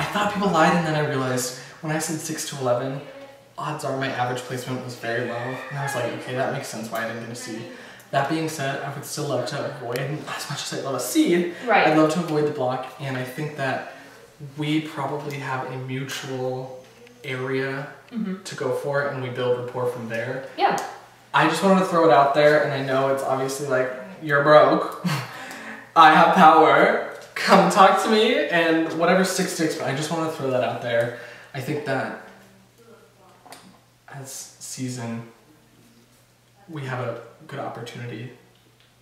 I thought people lied, and then I realized when I said six to eleven, odds are my average placement was very low, and I was like, okay, that makes sense why I didn't get a seed. That being said, I would still love to avoid, as much as I love a seed, Right. I'd love to avoid the block, and I think that we probably have a mutual area Mhm. to go for, and we build rapport from there. Yeah. I just wanted to throw it out there, and I know it's obviously like you're broke. I have power. Come talk to me, and whatever sticks sticks. But I just want to throw that out there. I think that as season, we have a good opportunity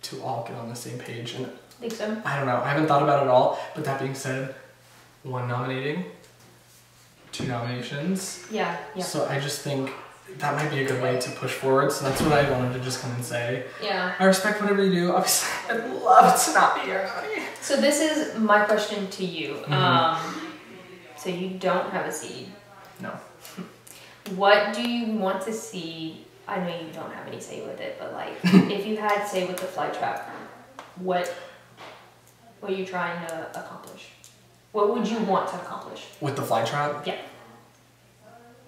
to all get on the same page. And Think so? I don't know. I haven't thought about it at all. But that being said, one nominating, two nominations. Yeah. Yeah. So I just think that might be a good way to push forward. So that's what I wanted to just come and say. Yeah. I respect whatever you do. Obviously, I'd love to not be your honey. So this is my question to you. Mhm. Um, so you don't have a seed. No. What do you want to see? I know you don't have any say with it, but like, if you had say with the fly trap, what what are you trying to accomplish? What would you want to accomplish? With the fly trap. Yeah.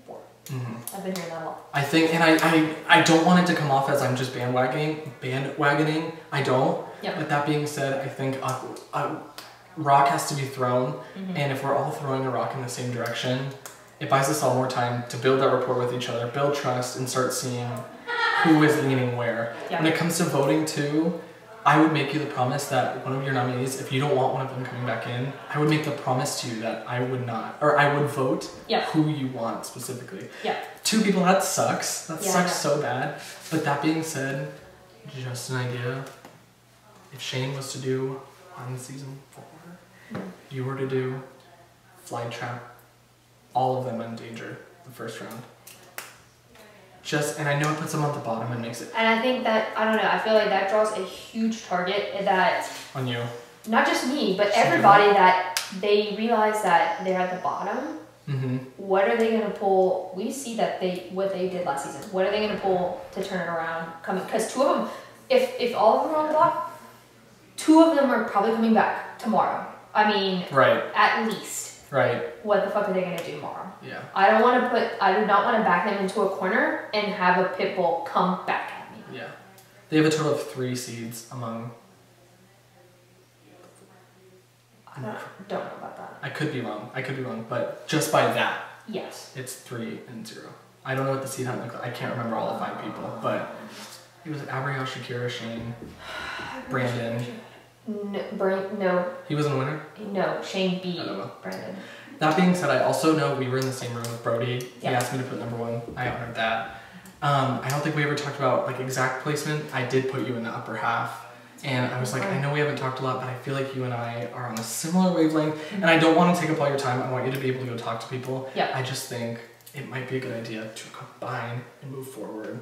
Four. hmm I've been hearing that a lot. I think, and I, I, I don't want it to come off as I'm just bandwagoning, bandwagoning. I don't. Yeah. But that being said, I think a, a rock has to be thrown, Mhm. and if we're all throwing a rock in the same direction, it buys us all more time to build that rapport with each other, build trust, and start seeing who is leaning where. Yeah. When it comes to voting too, I would make you the promise that one of your nominees, if you don't want one of them coming back in, I would make the promise to you that I would not, or I would vote Yeah. who you want specifically. Yeah. Two people, that sucks. That Yeah, sucks so bad. But that being said, just an idea. If Shane was to do on season four, Mm. you were to do fly trap, all of them in danger the first round. Just and I know it puts them on the bottom and makes it And I think that I don't know. I feel like that draws a huge target that on you. not just me, but Same. everybody that they realize that they're at the bottom. Mm-hmm. What are they gonna pull? We see that they what they did last season. What are they gonna pull to turn it around? Coming because two of them, if if all of them are on the block, two of them are probably coming back tomorrow. I mean, Right, at least. right, What the fuck are they gonna do tomorrow? yeah. I don't want to put. I do not want to back them into a corner and have a pit bull come back at me. Yeah. They have a total of three seeds among I don't, don't know about that. I could be wrong. I could be wrong, but just by that, Yes. it's three and zero. I don't know what the seed hunt looked like. I can't remember all the five people, but it was Abriel, Shakira, Shane, Brandon. No, no, He wasn't the winner. no. Shane beat I don't know. Brandon. That being said, I also know we were in the same room with Brody. He Yeah. asked me to put number one. I honored that. Um, I don't think we ever talked about like exact placement. I did put you in the upper half. And I was like, I know we haven't talked a lot, but I feel like you and I are on a similar wavelength. And I don't want to take up all your time. I want you to be able to go talk to people. Yeah. I just think it might be a good idea to combine and move forward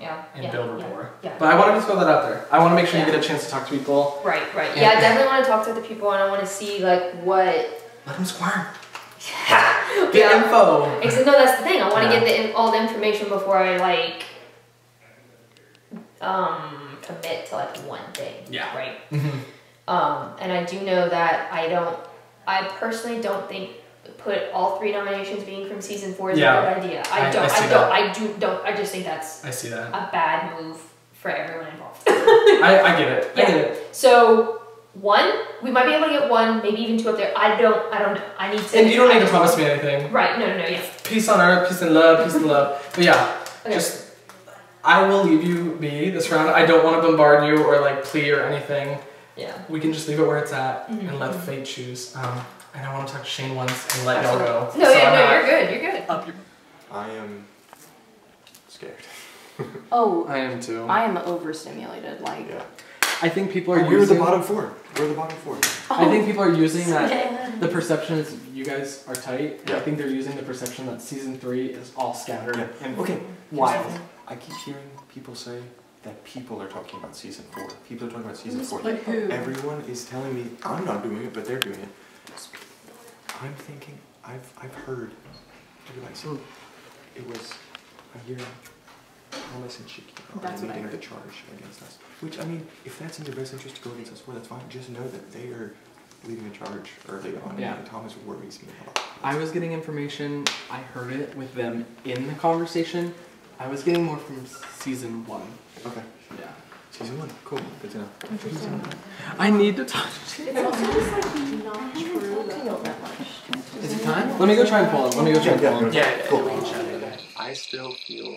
Yeah. and yeah, build rapport. Yeah. But I wanted to just throw that out there. I want to make sure Yeah. you get a chance to talk to people. Right. Right. Yeah. Yeah. I definitely want to talk to the people, and I want to see like what. Let them squirm. yeah. Get info. Except no, that's the thing. I want to get the, all the information before I like um commit to like one thing. Yeah. Right. Mhm. Um, and I do know that I don't. I personally don't think put all three nominations being from season four is Yeah. a good idea. I I- don't. I I, don't. I do. Don't. I just think that's I see that. a bad move for everyone involved. I, I get it. I Yeah. get it. So one, we might be able to get one, maybe even two up there. I don't. I don't know. I need to. And you don't need to promise me anything. Right. No. No. No. Yeah. Peace on earth, peace and love, peace and love. But yeah, Okay. just I will leave you be this round. I don't want to bombard you or like plea or anything. Yeah. We can just leave it where it's at Mhm. and let fate choose. Um, and I want to talk to Shane once and let y'all go. No. So yeah. I'm No. You're good. You're good. Up your... I am scared. Oh, I am too. I am overstimulated. Like, Yeah. I think people are Oh, we're the bottom four. We're the bottom four. I think people are using that. Yeah. The perception is you guys are tight. and I think they're using the perception that season three is all scattered Yeah. and Okay. wild. I keep hearing people say that people are talking about season four. People are talking about season four. like who? Everyone is telling me I'm not doing it, but they're doing it. I'm thinking I've I've heard everybody say hmm. it was a year Thomas and Shakira That's are leading the charge against us. Which I mean, if that's in your best interest to go against us for, that's fine. Just know that they are leading the charge early on. Yeah. And Thomas worries me a lot. I was getting information. I heard it with them in the conversation. I was getting more from season one. Okay. Yeah. Season one. Cool. Good to know. I need to talk. It's also just like not true though that much. Is it time? Let me go try and pull him. Let me go try and Yeah, pull him. yeah, yeah, cool. yeah. I still feel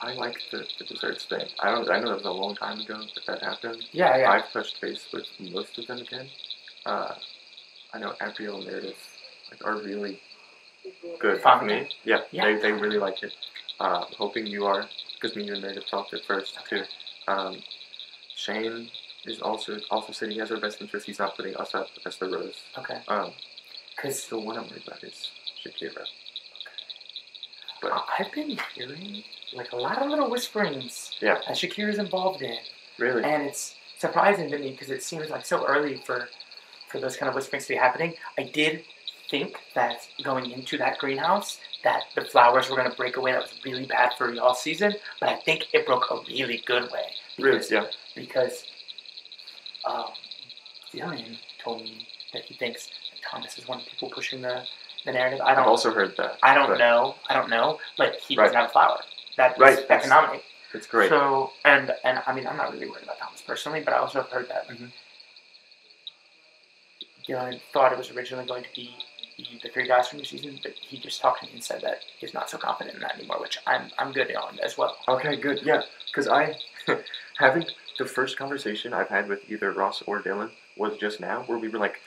I like the, the desserts thing. I don't I know that was a long time ago that that happened. Yeah, yeah. I've touched base with most of them again. Uh, I know Abriel and Meredith like, are really good Fond with of me. Yeah, Yeah. They, they really like it. Uh, hoping you are, because me and Meredith talked at first too. Um, Shane is also also said he has our best interest. He's not putting us up as the rose. Okay. Um, Because the one I'm worried about is Shakira. Okay. But I've been hearing like a lot of little whisperings Yeah. that Shakira's involved in, really, and it's surprising to me because it seems like so early for for those kind of whisperings to be happening. I did think that going into that greenhouse that the flowers were going to break away. That was really bad for y'all season, but I think it broke a really good way. really, yeah. because um, Dylan told me that he thinks that Thomas is one of the people pushing the, the narrative. I I've also heard that. I don't but know. I don't know. But he Right. doesn't have a flower. That Right, that that's-. It's great. So and and I mean I'm not really worried about Thomas personally, but I also heard that Mhm. Dylan thought it was originally going to be the three guys from the season, but he just talked to me and said that he's not so confident in that anymore, which I'm I'm good on as well. Okay, good. Yeah, because I having the first conversation I've had with either Ross or Dylan was just now, where we were like,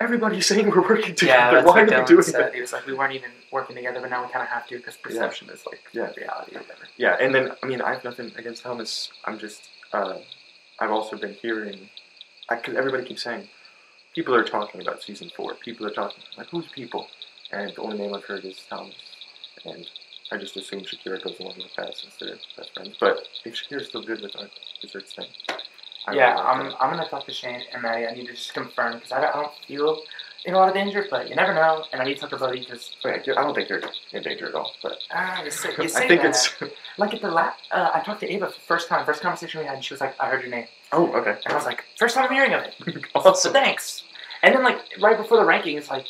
everybody's saying we're working Yeah, together. that's Why what are we Dylan doing said. that? He was like, we weren't even working together, but now we kind of have to because perception is like Yeah. reality or whatever. Yeah, and then I mean, I have nothing against Thomas. I'm just, uh, I've also been hearing, because everybody keeps saying, people are talking about season four. People are talking like, who's people? And the only name I've heard is Thomas, and I just assume Shakira goes along with that since they're best friends. But if Shakira's still good with our desserts thing, I yeah, I'm. I'm gonna talk to Shane and Maddie. I need to just confirm because I don't, I don't feel in a lot of danger, but you never know. And I need to talk to Buddy because Wait, I don't think you're in danger at all, but ah, you say, you say I think that. it's. like at the last. Uh, I talked to Ava for the first time, first conversation we had, and she was like, "I heard your name," Oh, okay. and I was like, first time I'm hearing of it." So thanks. And then like right before the rankings, like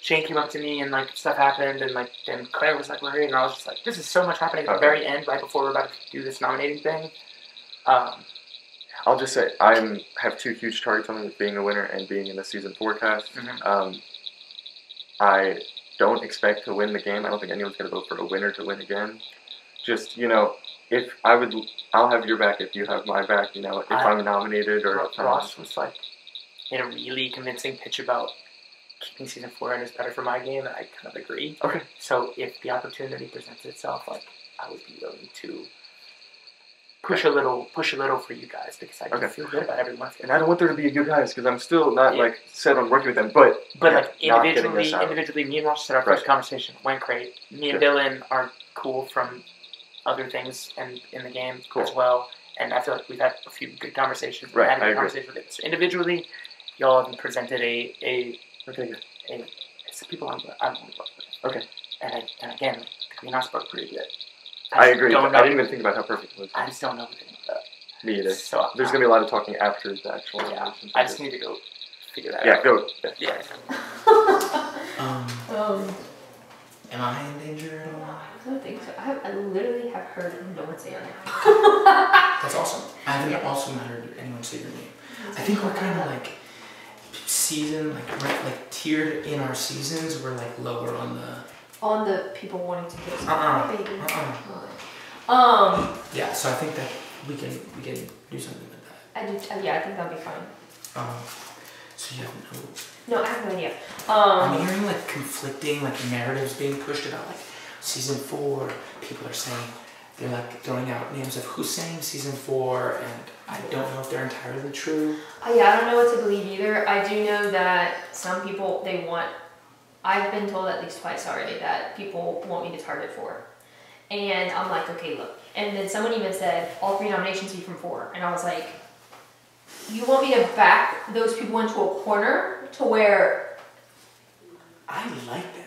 Shane came up to me and like stuff happened, and like then Claire was like, "We're here," and I was just like, "This is so much happening at the very end, right before we're about to do this nominating thing." Um, I'll just say I'm have two huge targets on me with being a winner and being in the season forecast. Mhm. Um, I don't expect to win the game. I don't think anyone's gonna vote for a winner to win again. Just you know, if I would, I'll have your back if you have my back. You know, if I- I'm nominated or Ross was like in a really convincing pitch about keeping season four in is better for my game, and I kind of agree. Okay. So if the opportunity presents itself, like I would be willing to push a little, push a little for you guys because I Okay. feel good about everyone. and I don't want there to be a good guys because I'm still not Yeah. like set on working with them. But But yeah, like individually, individually, me and Ross had our Right. first conversation. Went great. Me and Dylan are cool from other things and in the game Cool. as well. And I feel like we've had a few good conversations. Right, Had a I good agree. with it. So individually, y'all have presented a a Okay, good. and it's people I'm, I'm on board with. Okay. And, I, and again, the greenhouse broke pretty good. I just agree. I didn't even think about how perfect it was. I just don't know what to think about. Me either. So There's gonna be a lot of talking after the actual. yeah. I just need to go figure that out Yeah, out. go. Yeah. Um, Um, am I in danger at all? I don't think so. I, have, I literally have heard no one say anything. That's awesome. I haven't also heard anyone say your name. I think we're kind of like season, like we're like tiered in our seasons. We're like lower on the. On the people wanting to kiss. Uh-uh. Hi, baby. Uh-uh. Um, Yeah, so I think that we can we can do something with that. I do, uh, yeah, I think that'll be fine. Um, so you have no. No, I have no idea. Um, I'm hearing like conflicting like narratives being pushed about like season four. People are saying they're like throwing out names of who's saying season four, and I don't know if they're entirely true. uh, yeah, I don't know what to believe either. I do know that some people they want. I've been told at least twice already that people want me to target four, and I'm like, okay, look. And then someone even said all three nominations be from four, and I was like, you want me to back those people into a corner to where? I like them.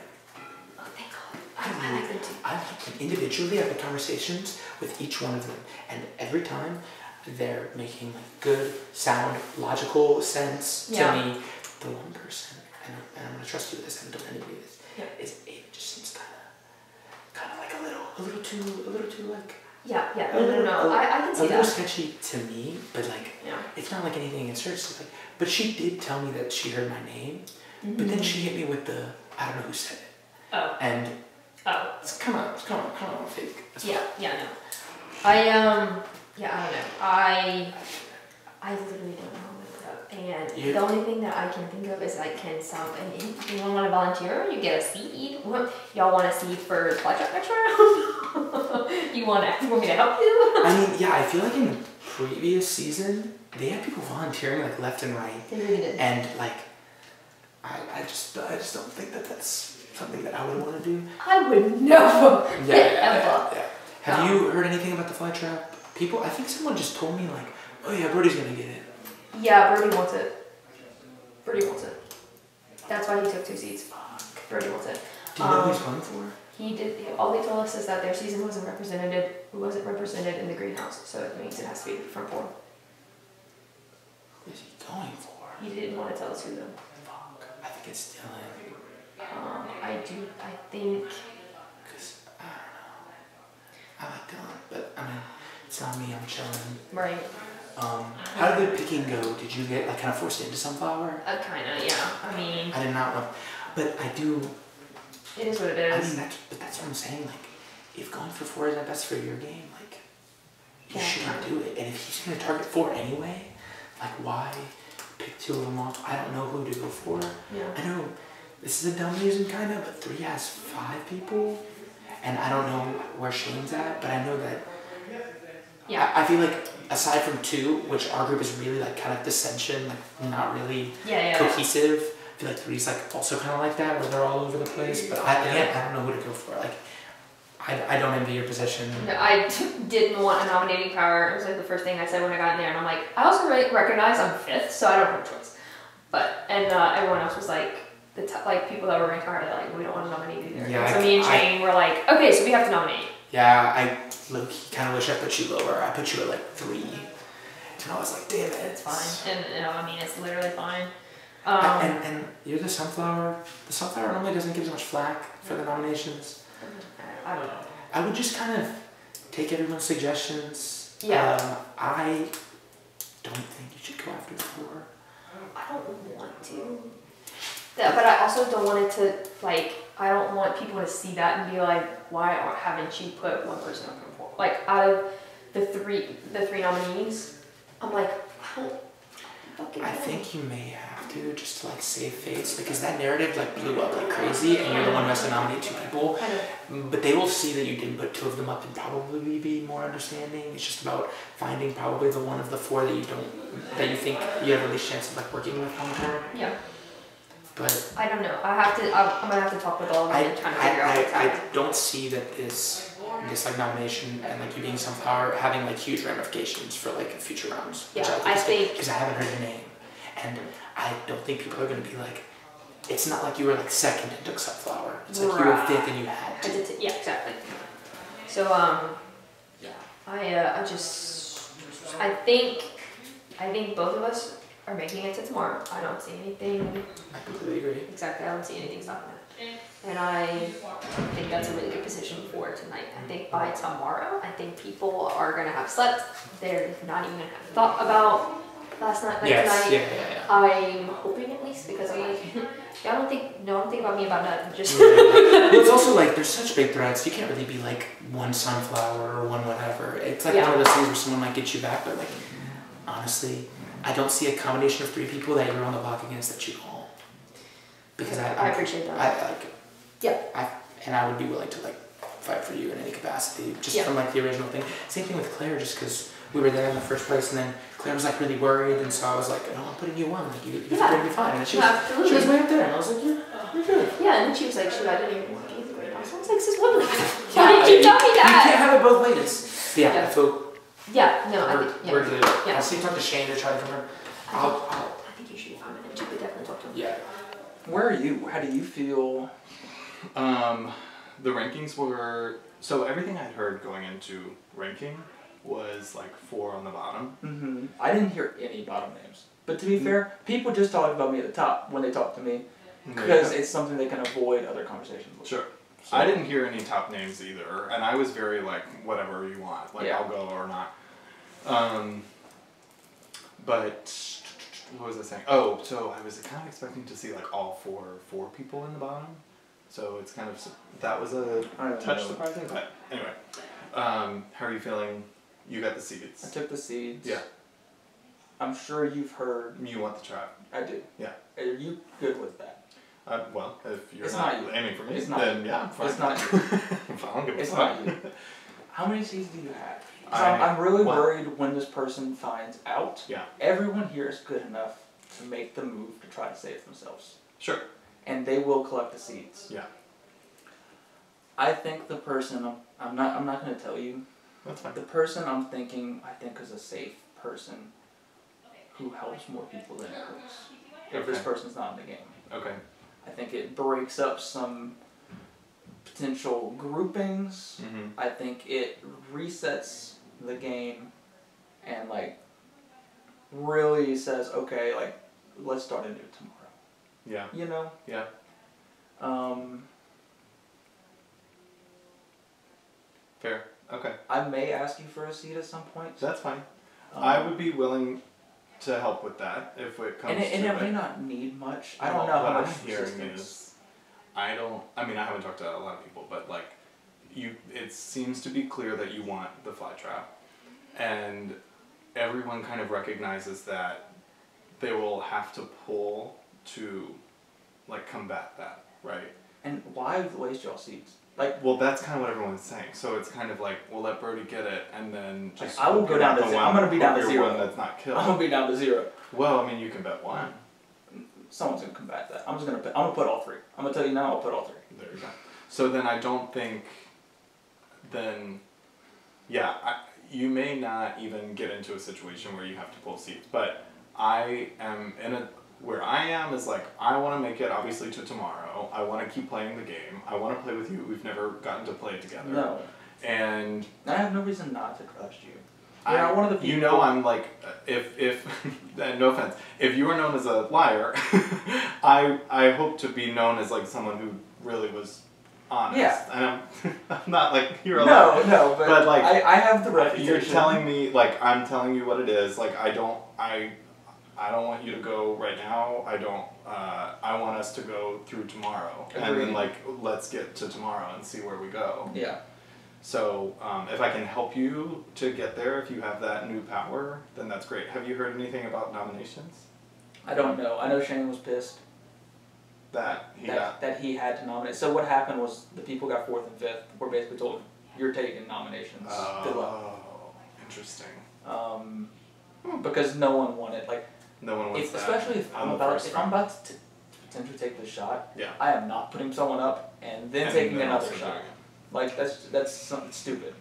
I I like them too. I like them individually. I've had conversations with each one of them, and every time they're making like good, sound, logical sense Yeah. to me. the one person, and, I'm- and I'm gonna trust you with this. I haven't told anybody this. Yeah. Is Ava just seems kind of, kind of like a little, a little too, a little too like. Yeah, yeah. no, No, no, little- no. a- I, I can a see little that. sketchy to me, but like Yeah. it's not like anything against her. It's like, but she did tell me that she heard my name, but Mm-hmm. then she hit me with the I don't know who said it, Oh, and oh. it's kind of, it's kind of, kind of fake. as well. Yeah, yeah, no. I um, yeah, I don't know. I, I literally don't know how to put up, and You- the only thing that I can think of is I can sell. And if you want to volunteer, you get a seed. Y'all want a seed for trap next round? you want to? You want me to help you? I mean, yeah, I feel like in the previous season they had people volunteering like left and right, They really did. and like, I, I just, I just don't think that that's something that I would want to do. I would never. Yeah, yeah, yeah, ever. yeah. Have Um, you heard anything about the fly trap? People, I think someone just told me like, oh yeah, Brody's gonna get it. Yeah, Birdie wants it. Birdie wants it. That's why he took two seeds. Birdie wants it. Do you know who Um, he's going for? He did. All they told us is that their season wasn't represented. wasn't represented in the greenhouse, so it means it has to be the front four. Who is he going for? He didn't want to tell us who though. Fuck, I think it's Dylan. Um, I do. I think. Cause I don't know. I like Dylan, but I mean, it's not me. I'm chilling. Right. Um, how did the picking go? Did you get like kind of forced into sunflower? Uh, kind of. Yeah. I mean, I did not but I do. it is what it is. I mean, that's but that's what I'm saying. Like, if going for four isn't best for your game, like, you Yeah. shouldn't do it. And if he's gonna target four anyway, like, why pick two of them off? I don't know who to go for. yeah. I know this is a dumb reason, kind of, but three has five people, and I don't know where Shane's at, but I know that. Yeah. I, I feel like aside from two, which our group is really like kind of dissension, like not really Yeah. Yeah. cohesive. I feel like three's like also kind of like that, where they're all over the place. But I again, I don't know who to go for. Like, I, I don't envy your position. No, I didn't want a nominating power. It was like the first thing I said when I got in there, and I'm like, I also re- recognize I'm fifth, so I don't have a choice. But and uh, everyone else was like, the t- like people that were ranked higher, they're like, we don't want to nominate either. Yeah, And so I- me and I- Shane were like, okay, so we have to nominate. Yeah, I look kind of wish I put you lower. I put you at like three, and I was like, damn it, It's fine, and you know, I mean, it's literally fine. Um, and, and you're the sunflower. The sunflower normally doesn't give as much flack for the nominations. I don't know. I would just kind of take everyone's suggestions. Yeah. Um, I don't think you should go after four. I don't want to. Yeah, but I also don't want it to like. I don't want people to see that and be like, "Why aren't, haven't you put one person up for Like out of the three, the three nominees, I'm like, I don't. I think you may have to just to like save face because that narrative like blew up like crazy, and you're the one who has to nominate two people. Mm, But they will see that you didn't put two of them up and probably be more understanding. It's just about finding probably the one of the four that you don't that you think you have the least chance of like working with long term. Yeah. But I don't know. I have to. I'm, gonna have to talk with all of them I, and kind of figure out I, I, I don't see that this this like nomination and like you being sunflower having like huge ramifications for like future rounds. Yeah, I think- because I haven't heard your name, and I don't think people are gonna be like. It's not like you were like second and took sunflower. It's like you were fifth and you had to. Hesitant- Yeah, exactly. So um, yeah, I uh, I just I think I think both of us are making it to tomorrow. I don't see anything I completely agree. exactly. I don't see anything stopping it, and I think that's a really good position for tonight. I think by tomorrow, I think people are gonna have slept. They're not even gonna have thought about last night, like yes. tonight. Yeah. Yeah. Yeah. I'm hoping at least because I'm like, y'all don't think, no, don't think about me about nothing. Just well, it's also like there's such big threats. You can't really be like one sunflower or one whatever. It's like Yeah. one of those things where someone might get you back, but like honestly, I don't see a combination of three people that you're on the block against that you home. Because I, I I'm- appreciate that. I like. Yeah. I and I would be willing to like fight for you in any capacity, just Yeah. from like the original thing. Same thing with Claire, just because we were there in the first place, and then Claire was like really worried, and so I was like, no, I'm putting you on. Like you, you're Yeah. gonna be fine. And she was, Absolutely. she was way up there, and I was like, yeah, oh. you're good. Yeah, and then she was like, shoot, I didn't even want to be in the greenhouse. I was like, sis, what? Yeah, Why did you tell me You can't have it both ways. Yeah, Yeah. I feel Yeah, no, I we're, think, yeah. we're good. Yeah. I'll see talk to Shane to try to confirm. I I'll, think, I'll, I think you should be fine with it too, but definitely talk to him. yeah. Where are you? How do you feel? Um, the rankings were so everything I'd heard going into ranking was like four on the bottom. Mm-hmm. I didn't hear any bottom names. But to be fair, people just talk about me at the top when they talk to me because it's something they can avoid other conversations with. Sure. So- I didn't hear any top names either, and I was very like whatever you want, like Yeah. I'll go or not. Um, but what was I saying? Oh, so I was kind of expecting to see like all four four people in the bottom. So it's kind of that was a touch know. surprising, but anyway. Um, how are you feeling? You got the seeds. I took the seeds. Yeah. I'm sure you've heard. You want the trap. I do. Yeah. Are you good with that? Uh, well, if you're It's not, not you. aiming for me, It's not then yeah, I'm fine. It's not you. I don't give a It's fuck. not you. How many seeds do you have? I- I'm, I'm really worried when this person finds out. Yeah. Everyone here is good enough to make the move to try to save themselves. Sure. And they will collect the seeds. Yeah. I think the person I'm, I'm not I'm not gonna tell you. That's fine. The person I'm thinking I think is a safe person who helps more people than it hurts. If this person's not in the game. Okay. I think it breaks up some potential groupings. Mm-hmm. I think it resets the game and like really says, okay, like let's start anew tomorrow. Yeah. You know? Yeah. Um, Fair. Okay. I may ask you for a seed at some point. That's fine. Um, I would be willing to help with that if it comes and it, and it may not need much. I don't know what how I'm much hearing is, I don't. I mean, I haven't talked to a lot of people, but like, you. It seems to be clear that you want the fly trap, and everyone kind of recognizes that they will have to pull to, like, combat that, right? And why waste y'all seeds? Like Well, that's kind of what everyone's saying. So it's kind of like, we'll let Brody get it, and then just. I will go down to the ze- I'm gonna be down to zero. One that's not killed. I'm gonna be down to zero. Well, I mean, you can bet one. Someone's gonna combat that. I'm just gonna. I'm gonna put all three. I'm gonna tell you now. I'll put all three. There you go. So then I don't think, then, yeah, I, you may not even get into a situation where you have to pull seeds, but I am in a, where I am is like, I want to make it obviously to tomorrow. I want to keep playing the game. I want to play with you. We've never gotten to play together. No, And I have no reason not to trust you. I, You're not one of the people. You know, I'm like, if if no offense, if you are known as a liar, I I hope to be known as like someone who really was honest. Yeah. And I'm, I'm not like you're No, no, but, But, like, I, I have the reputation. You're telling me like I'm telling you what it is. Like I don't I I don't want you to go right now. I don't. Uh, I want us to go through tomorrow, and then like let's get to tomorrow and see where we go. Yeah. So um, if I can help you to get there, if you have that new power, then that's great. Have you heard anything about nominations? I don't know. I know Shane was pissed That he that, that he had to nominate. So what happened was the people got fourth and fifth were basically told, "You're taking nominations. Good luck." Oh, interesting. Um, because no one wanted like, No one wants if, that. especially if on I'm about if I'm about to, to potentially take this shot, Yeah. I am not putting someone up and then And taking then another shot. Like that's that's something stupid.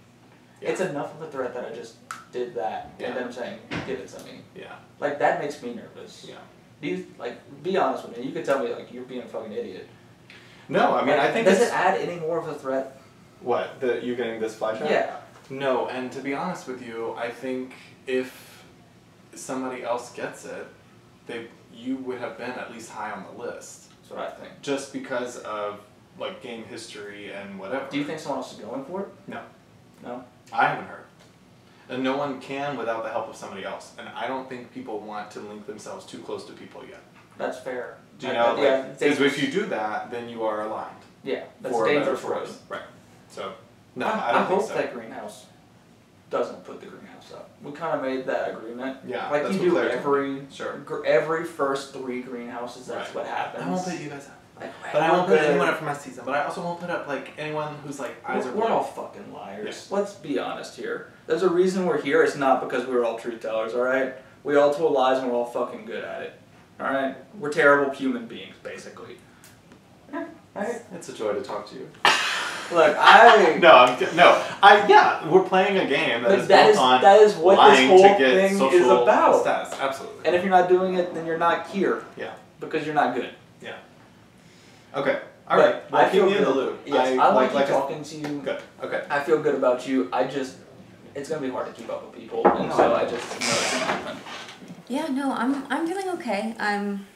Yeah. It's enough of a threat that I just did that, Yeah. and then I'm saying, "Give it to me." Yeah. Like that makes me nervous. Yeah. Do you like be honest with me? You could tell me like you're being a fucking idiot. No, I mean Like, I think does it add any more of a threat? what that you getting this flash? Yeah. No, and to be honest with you, I think if somebody else gets it, they you would have been at least high on the list. That's what I think. Just because of like game history and whatever. Do you think someone else is going for it? No. No. I haven't heard. And no one can without the help of somebody else. And I don't think people want to link themselves too close to people yet. That's fair. Do you I- know? I- Like, yeah, Because if you do that, then you are aligned. Yeah, that's for a a better dangerous for worse. Right. So, no, I, I, I don't hope think so. that greenhouse doesn't put the greenhouse up. We kind of made that agreement. Yeah, like you do every Sure. gr- every first three greenhouses. That's Right. what happens. I won't put you guys up. Like, But I won't put anyone up for my season. But I also won't put up like anyone who's like eyes We're, are we're all fucking liars. Yes. Let's be honest here. There's a reason we're here. It's not because we were all truth tellers, all right? We all told lies and we're all fucking good at it. All right? We're terrible human beings, basically. Yeah, all right. It's a joy to talk to you. Look, I. No, I'm no. I yeah, we're playing a game that Like, is that built is on that is what lying this whole to get thing is social about. status. Absolutely. And if you're not doing it, then you're not here yeah. because you're not good. Yeah. Okay. All But right. Well, I feel keep me in the good. loop. Yes, I, like, like you I- talking to you. Good. Okay. I feel good about you. I just, it's gonna be hard to keep up with people, and so I I just know it's gonna happen. Yeah, no, I'm I'm feeling okay. I'm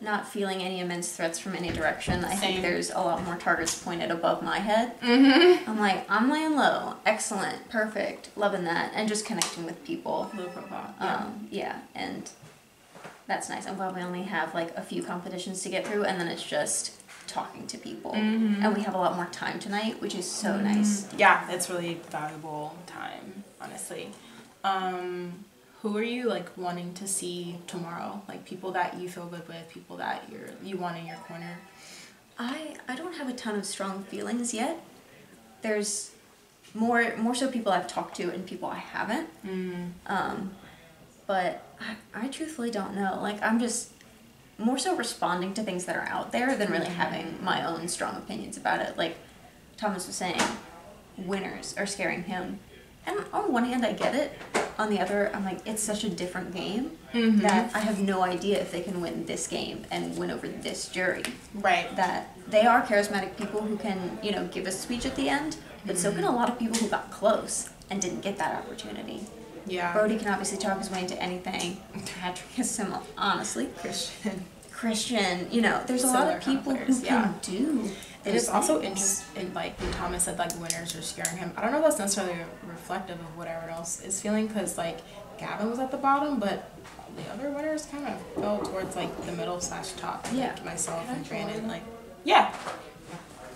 not feeling any immense threats from any direction. I think there's a lot more targets pointed above my head. Mm-hmm. I'm like, I'm laying low. Excellent. Perfect. Loving that. And just connecting with people. Low profile. Yeah. Um, yeah, and that's nice. I'm glad we only have like a few competitions to get through, and then it's just talking to people. Mhm. And we have a lot more time tonight, which is so nice. Yeah, it's really valuable time, honestly. Um, who are you like wanting to see tomorrow? Like people that you feel good with, people that you're you want in your corner. I I don't have a ton of strong feelings yet. There's more more so people I've talked to and people I haven't. Mm. Um, but I, I truthfully don't know. Like I'm just more so responding to things that are out there than really having my own strong opinions about it. Like Thomas was saying, winners are scaring him. And on one hand, I get it. On the other, I'm like, it's such a different game Mhm. that I have no idea if they can win this game and win over this jury. Right. That they are charismatic people who can, you know, give a speech at the end, but so can a lot of people who got close and didn't get that opportunity. Yeah. Brody can obviously talk his way into anything. Patrick is similar, honestly. Christian. Christian, you know, there's a lot Similar of of people who yeah. can do. It is also interesting, like when Thomas said like winners are scaring him. I don't know if that's necessarily reflective of what everyone else is feeling because like Gavin was at the bottom, but the other winners kind of fell towards like the middle slash top. Yeah. Like myself and Brandon, like yeah.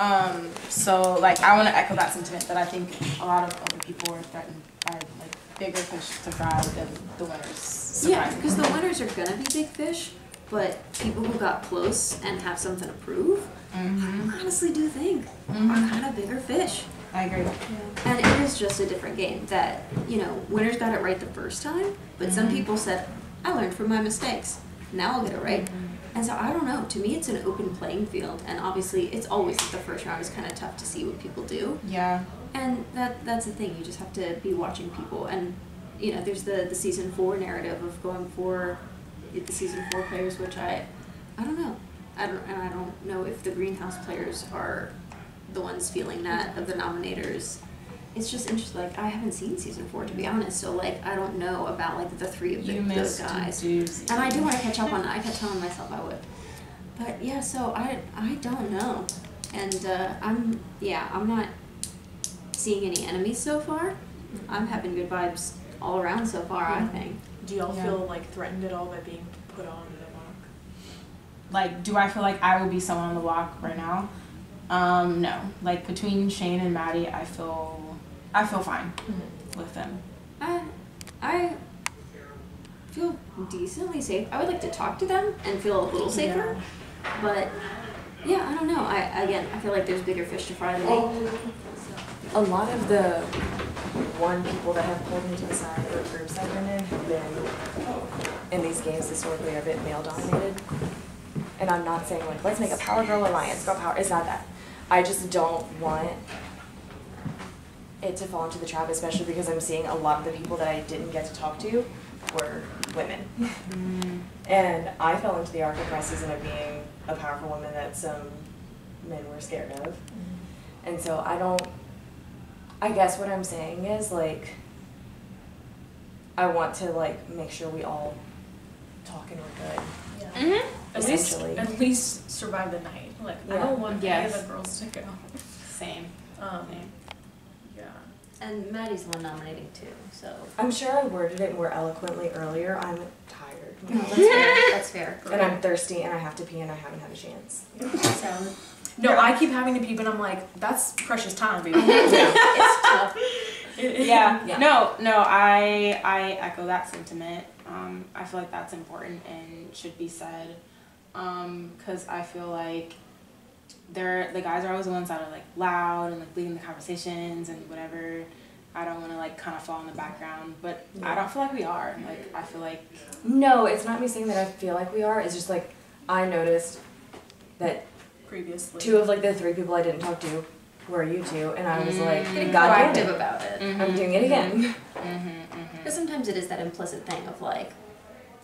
Um. So like I want to echo that sentiment that I think a lot of other people were threatened by bigger fish to fry than the winners. Yeah, because the winners are gonna be big fish, but people who got close and have something to prove, Mhm. I honestly do think Mhm. are kind of bigger fish. I agree. And it is just a different game that, you know, winners got it right the first time, but some Mhm. people said, I learned from my mistakes. Now I'll get it right. Mm-hmm. And so I don't know. To me, it's an open playing field, and obviously, it's always the first round is kind of tough to see what people do. Yeah. And that that's the thing. You just have to be watching people, and you know, there's the the season four narrative of going for the season four players, which I I don't know. I don't and I don't know if the greenhouse players are the ones feeling that of the nominators. It's just interesting. Like I haven't seen season four to be honest, so like I don't know about like the three of the, You those guys. And I do want to catch up on that. I kept telling myself I would. But yeah, so I I don't know. And uh, I'm yeah, I'm not seeing any enemies so far. I'm having good vibes all around so far, I think. Do y'all Yeah. feel like threatened at all by being put on the block? like do I feel like I would be someone on the block right now? Um, no. Like between Shane and Maddie, I feel I feel fine with them. I I feel decently safe. I would like to talk to them and feel a little safer. But yeah, I don't know. I again I feel like there's bigger fish to fry than me. A lot of the one people that have pulled me to the side or groups I've been in have been in these games historically are a bit male dominated. And I'm not saying like let's make a power girl alliance, go power. It's not that. I just don't want it to fall into the trap, especially because I'm seeing a lot of the people that I didn't get to talk to were women. Mm-hmm. And I fell into the arc of my season of being a powerful woman that some men were scared of. Mm-hmm. And so I don't, I guess what I'm saying is like, I want to like make sure we all talk and we're good. Mm-hmm. At least, at least survive the night. Like I don't want Yes. any of the girls to go. Same. Um, Same. yeah. And Maddie's one nominating too, so I'm sure I worded it more eloquently earlier. I'm tired. No, that's fair. That's fair. And I'm thirsty and I have to pee and I haven't had a chance. So, no, I keep having to pee, but I'm like, that's precious time, baby. it's tough. Yeah. Yeah. No, no, I I echo that sentiment. Um, I feel like that's important and should be said. Um, cause I feel like they're the guys are always the ones that are like loud and like leading the conversations and whatever. I don't want to like kind of fall in the background, but I don't feel like we are. Like I feel like No, it's not me saying that I feel like we are. It's just like I noticed that Previously. two of like the three people I didn't talk to were you two, and I was like, Getting God damn proactive it, about it. I'm doing it again. Mm-hmm, mm-hmm. Because sometimes it is that implicit thing of like,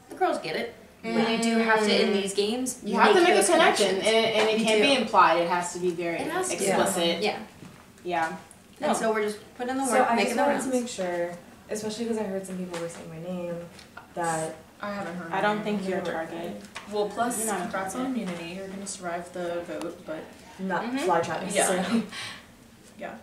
the girls get it. But you do have to in these games, You have to make a connection, and it, and it can't be implied. It has to be very It has to. explicit. Yeah. Yeah. And so we're just putting in the So work, I making just the wanted rounds. to make sure, especially because I heard some people were saying my name, that I haven't heard. I don't think you're a target. Well, plus You're not congrats on immunity. You're gonna survive the vote, but Not Mhm. fly trap Yeah. necessarily. yeah.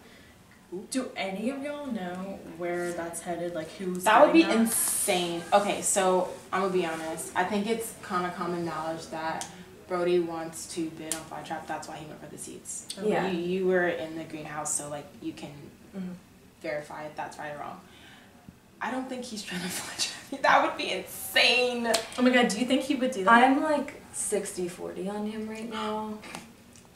Do any of y'all know where that's headed? Like who's That would be that? insane. Okay, so I'm gonna be honest. I think it's kind of common knowledge that Brody wants to bid on Flytrap. That's why he went for the seeds. Yeah. You, you were in the greenhouse, so like you can Mhm. verify if that's right or wrong. I don't think he's trying to fly Flytrap. That would be insane. Oh my god, do you think he would do that? I'm like 60-40 on him right now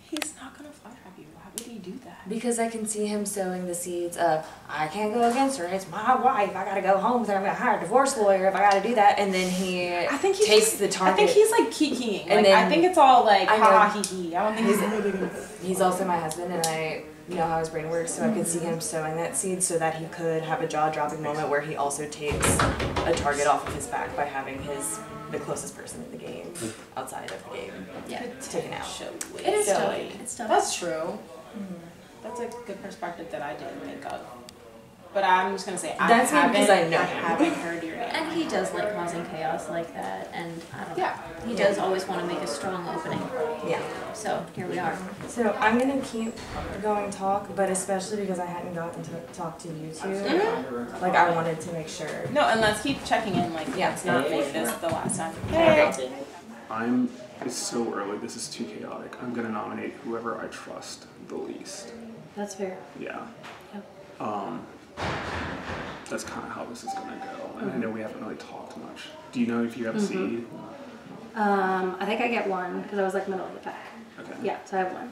He's not gonna Flytrap you. Why would he do that? because I can see him sowing the seeds of I can't go against her. It's my wife. I gotta go home with her. I'm gonna hire a divorce lawyer if I gotta do that. And then he I think he's takes just- the I think he's like kikiing. And Like, I think it's all like ha ha he he. I don't think he's. He's also my husband, and I know how his brain works, so I could see mm-hmm. him sowing that seed so that he could have a jaw dropping moment where he also takes a target off of his back by having his the closest person in the game mm. outside of the game Yeah. taken out. It is So, tough. It's tough. That's true. That's a good perspective that I didn't think of. But I'm just gonna say I That's me haven't. because I know I haven't heard your name. And he does like causing chaos like that, and I don't know. Yeah. He does always want to make a strong opening. Yeah. So here we are. So I'm gonna keep going talk, but especially because I hadn't gotten to talk to you 2 Mhm. Like I wanted to make sure. No, and let's keep checking in. Like, Yeah. let's not make this the last time. Okay. I'm. It's so early. This is too chaotic. I'm gonna nominate whoever I trust the least. That's fair. Yeah. Yep. Um. That's kind of how this is gonna go. And I Mhm. know we haven't really talked much. Do you know if you have a Mhm. seed? Um, I think I get one because I was like middle of the pack. Okay. Yeah, so I have one.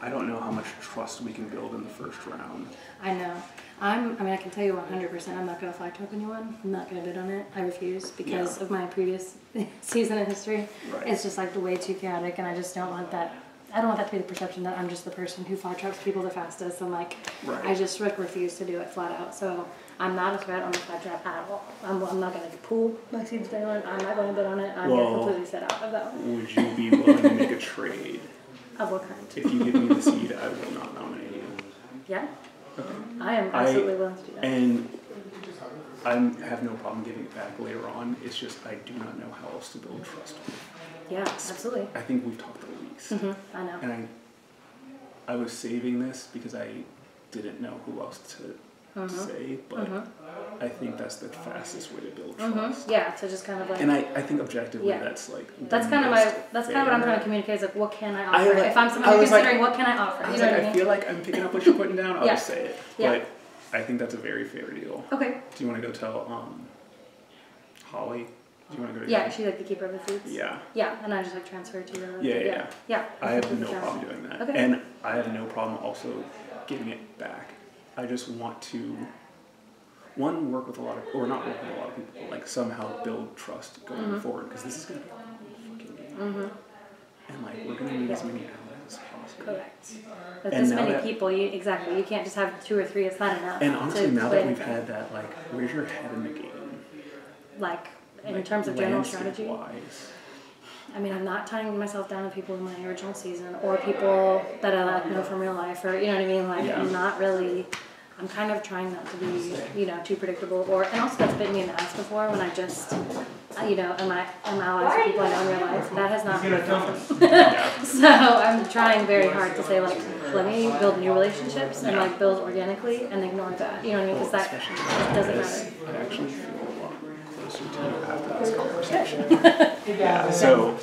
I don't know how much trust we can build in the first round. I know. I'm. I mean, I can tell you 100%. I'm not gonna fly talk anyone. I'm not gonna bid on it. I refuse because Yeah. of my previous season of history. Right. It's just like way too chaotic, and I just don't want that. I don't want that to be the perception that I'm just the person who fly traps people the fastest, and like Right. I just like refuse to do it flat out. So I'm not a threat on the fly trap at all. I'm, I'm not gonna pull my seeds to anyone. I'm not gonna bid on it. I'm Well- completely set out of that one. Would you be willing to make a trade? Of what kind? If you give me the seed, I will not nominate you. Yeah. I am I- absolutely willing to do that. And I have no problem giving it back later on. It's just I do not know how else to build trust. With. Yeah, absolutely. I think we've talked the least. hmm I know. And I, I was saving this because I didn't know who else to, Mhm. to say, but Mhm. I think that's the fastest way to build hmm trust. Yeah, to just kind of like. And I, I think objectively Yeah. that's like. That's kind of my. That's kind of what I'm trying to communicate. Is like, what can I I offer? like- if I'm I someone was like- considering, what can I offer? I You was know like, what I I mean? feel like I'm picking up what you're putting down. I'll Yeah. just say it. Yeah. But I think that's a very fair deal. Okay. Do you want to go tell um, Holly? Do you want to go? Yeah, again? she's like the keeper of the seeds. Yeah. Yeah, and I just like transfer it to you. Yeah, yeah, yeah. yeah. Yeah, I have no problem doing that. Okay. And I have no problem also giving it back. I just want to, one, work with a lot of, or not work with a lot of people, but like somehow build trust going Mhm. forward because this is going to be a fucking game. Mhm. And like, we're going to need as many allies as possible. Correct. With And this many that- people, you exactly. You can't just have two or three. It's not enough. And honestly, now that we've had that, like, where's your head in the game? like in Like, terms of general strategy. Wise. I mean, I'm not tying myself down to people in my original season or people that I like know from real life, or you know what I mean. Like, Yeah. I'm not really. I'm kind of trying not to be, you know, too predictable. Or and also that's bitten me in the ass before when I just, you know, am I am allies with people I know in real life. That has not worked out for me. so I'm trying very hard to say like, let me build new relationships and like build organically and ignore that. You know what I mean? Because that doesn't Because matter. I actually feel a lot closer to you after this conversation. yeah. So,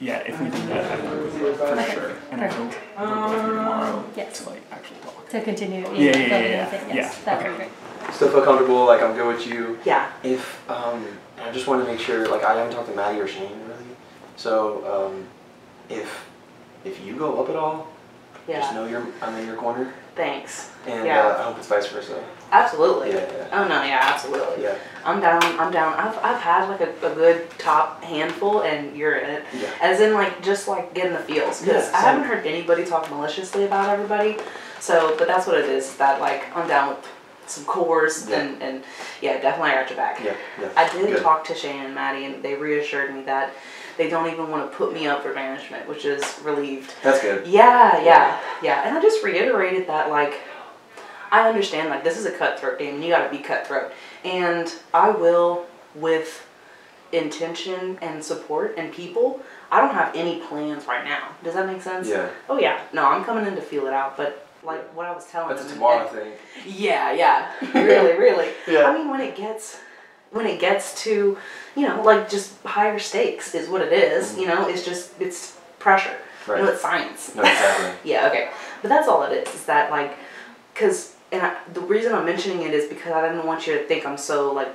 yeah, if we do that, I would for Okay. sure. And I hope we'll go through tomorrow Yes. to like actually talk. To continue, Yeah, yeah, yeah, yeah, yeah. yes, Yeah, that okay. be. Still feel comfortable, like I'm good with you. Yeah. If, um, I just want to make sure, like I haven't talked to Maddie or Shane really. So, um, if, if you go up at all, yeah. just know you're, I'm in your corner. Thanks. And Yeah. uh, I hope it's vice versa. Absolutely. Yeah, yeah. Oh no, yeah, absolutely. Yeah. I'm down. I'm down. I've I've had like a, a good top handful, and you're in it. Yeah. As in like just like getting the feels, because Yeah, I haven't heard anybody talk maliciously about everybody. So, but that's what it is. That like I'm down with some cores, Yeah. and and yeah, definitely I got your back. Yeah, yeah. I did Good. talk to Shane and Maddie, and they reassured me that they don't even want to put me up for banishment, which is relieved. That's good. Yeah, yeah, yeah. And I just reiterated that, like, I understand like this is a cutthroat game and you gotta be cutthroat. And I will with intention and support and people. I don't have any plans right now. Does that make sense? Yeah. Oh yeah. No, I'm coming in to feel it out, but like what I was telling That's a them. tomorrow thing. Yeah, yeah. really, really. Yeah. I mean when it gets when it gets to, you know, like just higher stakes is what it is, mm-hmm. You know, it's just it's pressure. Right. You know, it's science. No, exactly. Yeah, okay. But that's all it is, is that like, because, and I, the reason I'm mentioning it is because I didn't want you to think I'm so like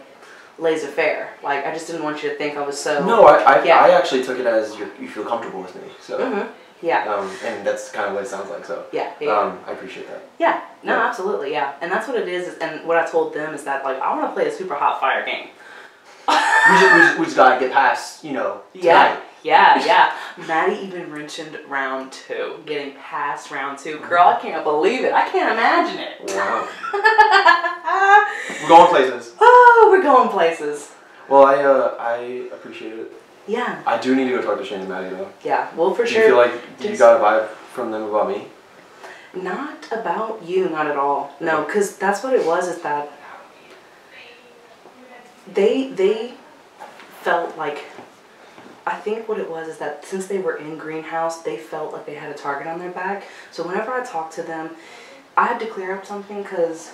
laissez faire. Like, I just didn't want you to think I was so. No, I, I, Yeah. I actually took it as you feel comfortable with me. So, Mhm. Yeah. um, and that's kind of what it sounds like. So, Yeah, yeah. um, I appreciate that. Yeah, no, Yeah. absolutely, yeah. And that's what it is, is- and what I told them is that, like, I want to play a super hot fire game. We just, we just, we just gotta get past, you know, tonight. yeah, yeah. Yeah. Maddie even mentioned round two, getting past round two. Girl, I can't believe it. I can't imagine it. Wow. We're going places. Oh, we're going places. Well, I, uh, I appreciate it. Yeah, I do need to go talk to Shane and Maddie though. yeah. Well, for do sure. Do you feel like do you got a vibe from them about me? Not about you, not at all. No, because that's what it was. Is that they they felt like I think what it was is that since they were in greenhouse, they felt like they had a target on their back. So whenever I talked to them, I had to clear up something because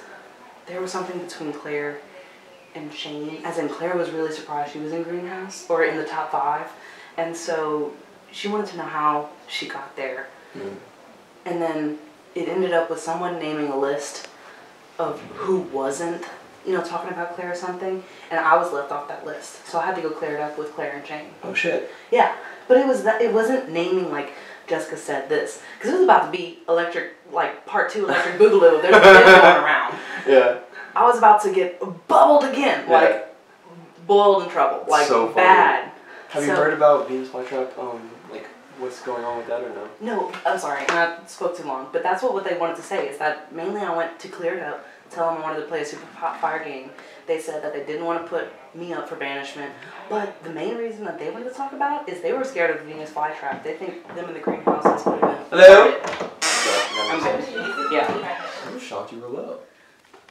there was something between Claire and Shane. As in, Claire was really surprised she was in greenhouse or in the top five, and so she wanted to know how she got there. Mm. And then it ended up with someone naming a list of who wasn't, you know, talking about Claire or something, and I was left off that list. So I had to go clear it up with Claire and Shane. Oh shit. Yeah, but it was that it wasn't naming like Jessica said this because it was about to be electric, like part two electric boogaloo. There's a going around. Yeah. I was about to get bubbled again, Yeah. like boiled in trouble, like So bad. Have you heard about Venus Flytrap? Um, like what's going on with that or no? No, I'm sorry, I spoke too long. But that's what, what they wanted to say is that mainly I went to clear it up, tell them I wanted to play a super hot fire game. They said that they didn't want to put me up for banishment, but the main reason that they wanted to talk about is they were scared of the Venus flytrap. They think them in the greenhouse would have been. Hello? started. That, that. Yeah. I'm shocked you were low.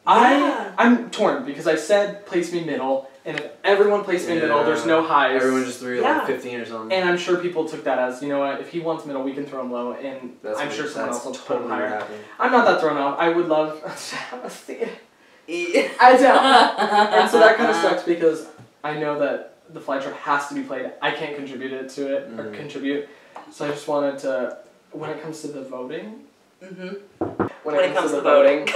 I I'm torn because I said place me middle, and if everyone plays me middle, there's no highs. Everyone just threw Yeah. like 15 or something. And I'm sure people took that as, you know what, if he wants middle, we can throw him low, and That's I'm what- sure someone else will put him totally higher. happened. I'm not that thrown off. I would love. I don't. and so that kind of sucks because I know that the flytrap has to be played. I can't contribute it to it or Mhm. contribute. So I just wanted to, when it comes to the voting, Mhm. when, it, comes, to the voting,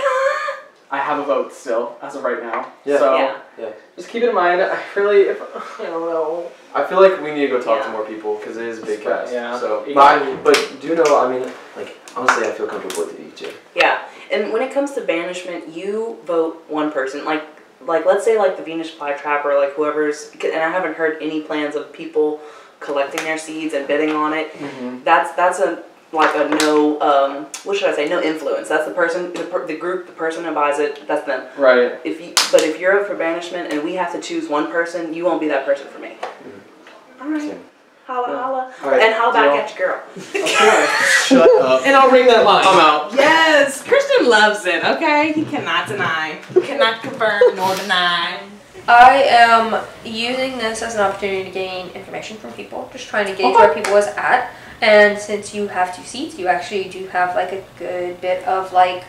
I have a vote still as of right now. Yeah. So Yeah. Yeah. just keep it in mind. I really, if I don't know. I feel like we need to go talk Yeah. to more people because it is a big cast. yeah. So, but, I- but do you know? I mean, like honestly, I feel comfortable with you too. Yeah, and when it comes to banishment, you vote one person. Like, like let's say like the Venus flytrap or like whoever's. And I haven't heard any plans of people collecting their seeds and bidding on it. Mm-hmm. That's that's a like a no. Um, what should I say? No influence. That's the person, the, per, the group, the person who buys it. That's them. Right. If you, but if you're up for banishment and we have to choose one person, you won't be that person for me. All right. Yeah. Holla, Yeah. holla. All right. And holla back Deal. at your girl. Shut up. And I'll ring that line. I'm out. Yes, Christian loves it. Okay, he cannot deny, cannot confirm nor deny. I am using this as an opportunity to gain information from people, just trying to gauge where people is at. And since you have two seats, you actually do have like a good bit of like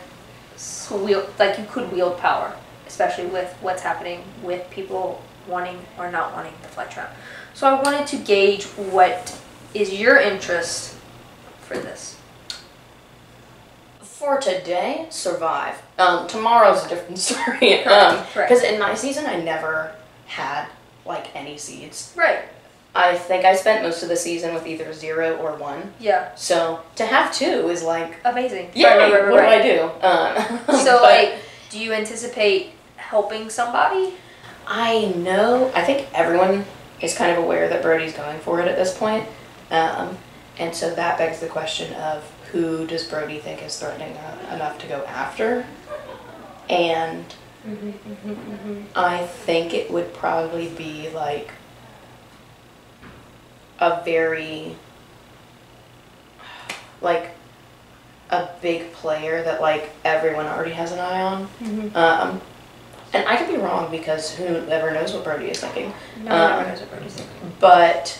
wield, like you could wield power, especially with what's happening with people wanting or not wanting the flytrap. So I wanted to gauge what is your interest for this. For today, survive. Um, tomorrow's a different story. Um, because in my season, I never had like any seeds. Right. I think I spent most of the season with either zero or one. Yeah. So to have two is like, Amazing. yeah, Right, right, right, right, what right. do I do? Um, So but like, do you anticipate helping somebody? I know. I think everyone is kind of aware that Brody's going for it at this point, um, and so that begs the question of who does Brody think is threatening uh, enough to go after, and I think it would probably be like a very like a big player that like everyone already has an eye on. Mhm. Um, and I could be wrong because who ever knows what Brody is thinking. No one Um, knows what Brody's thinking. But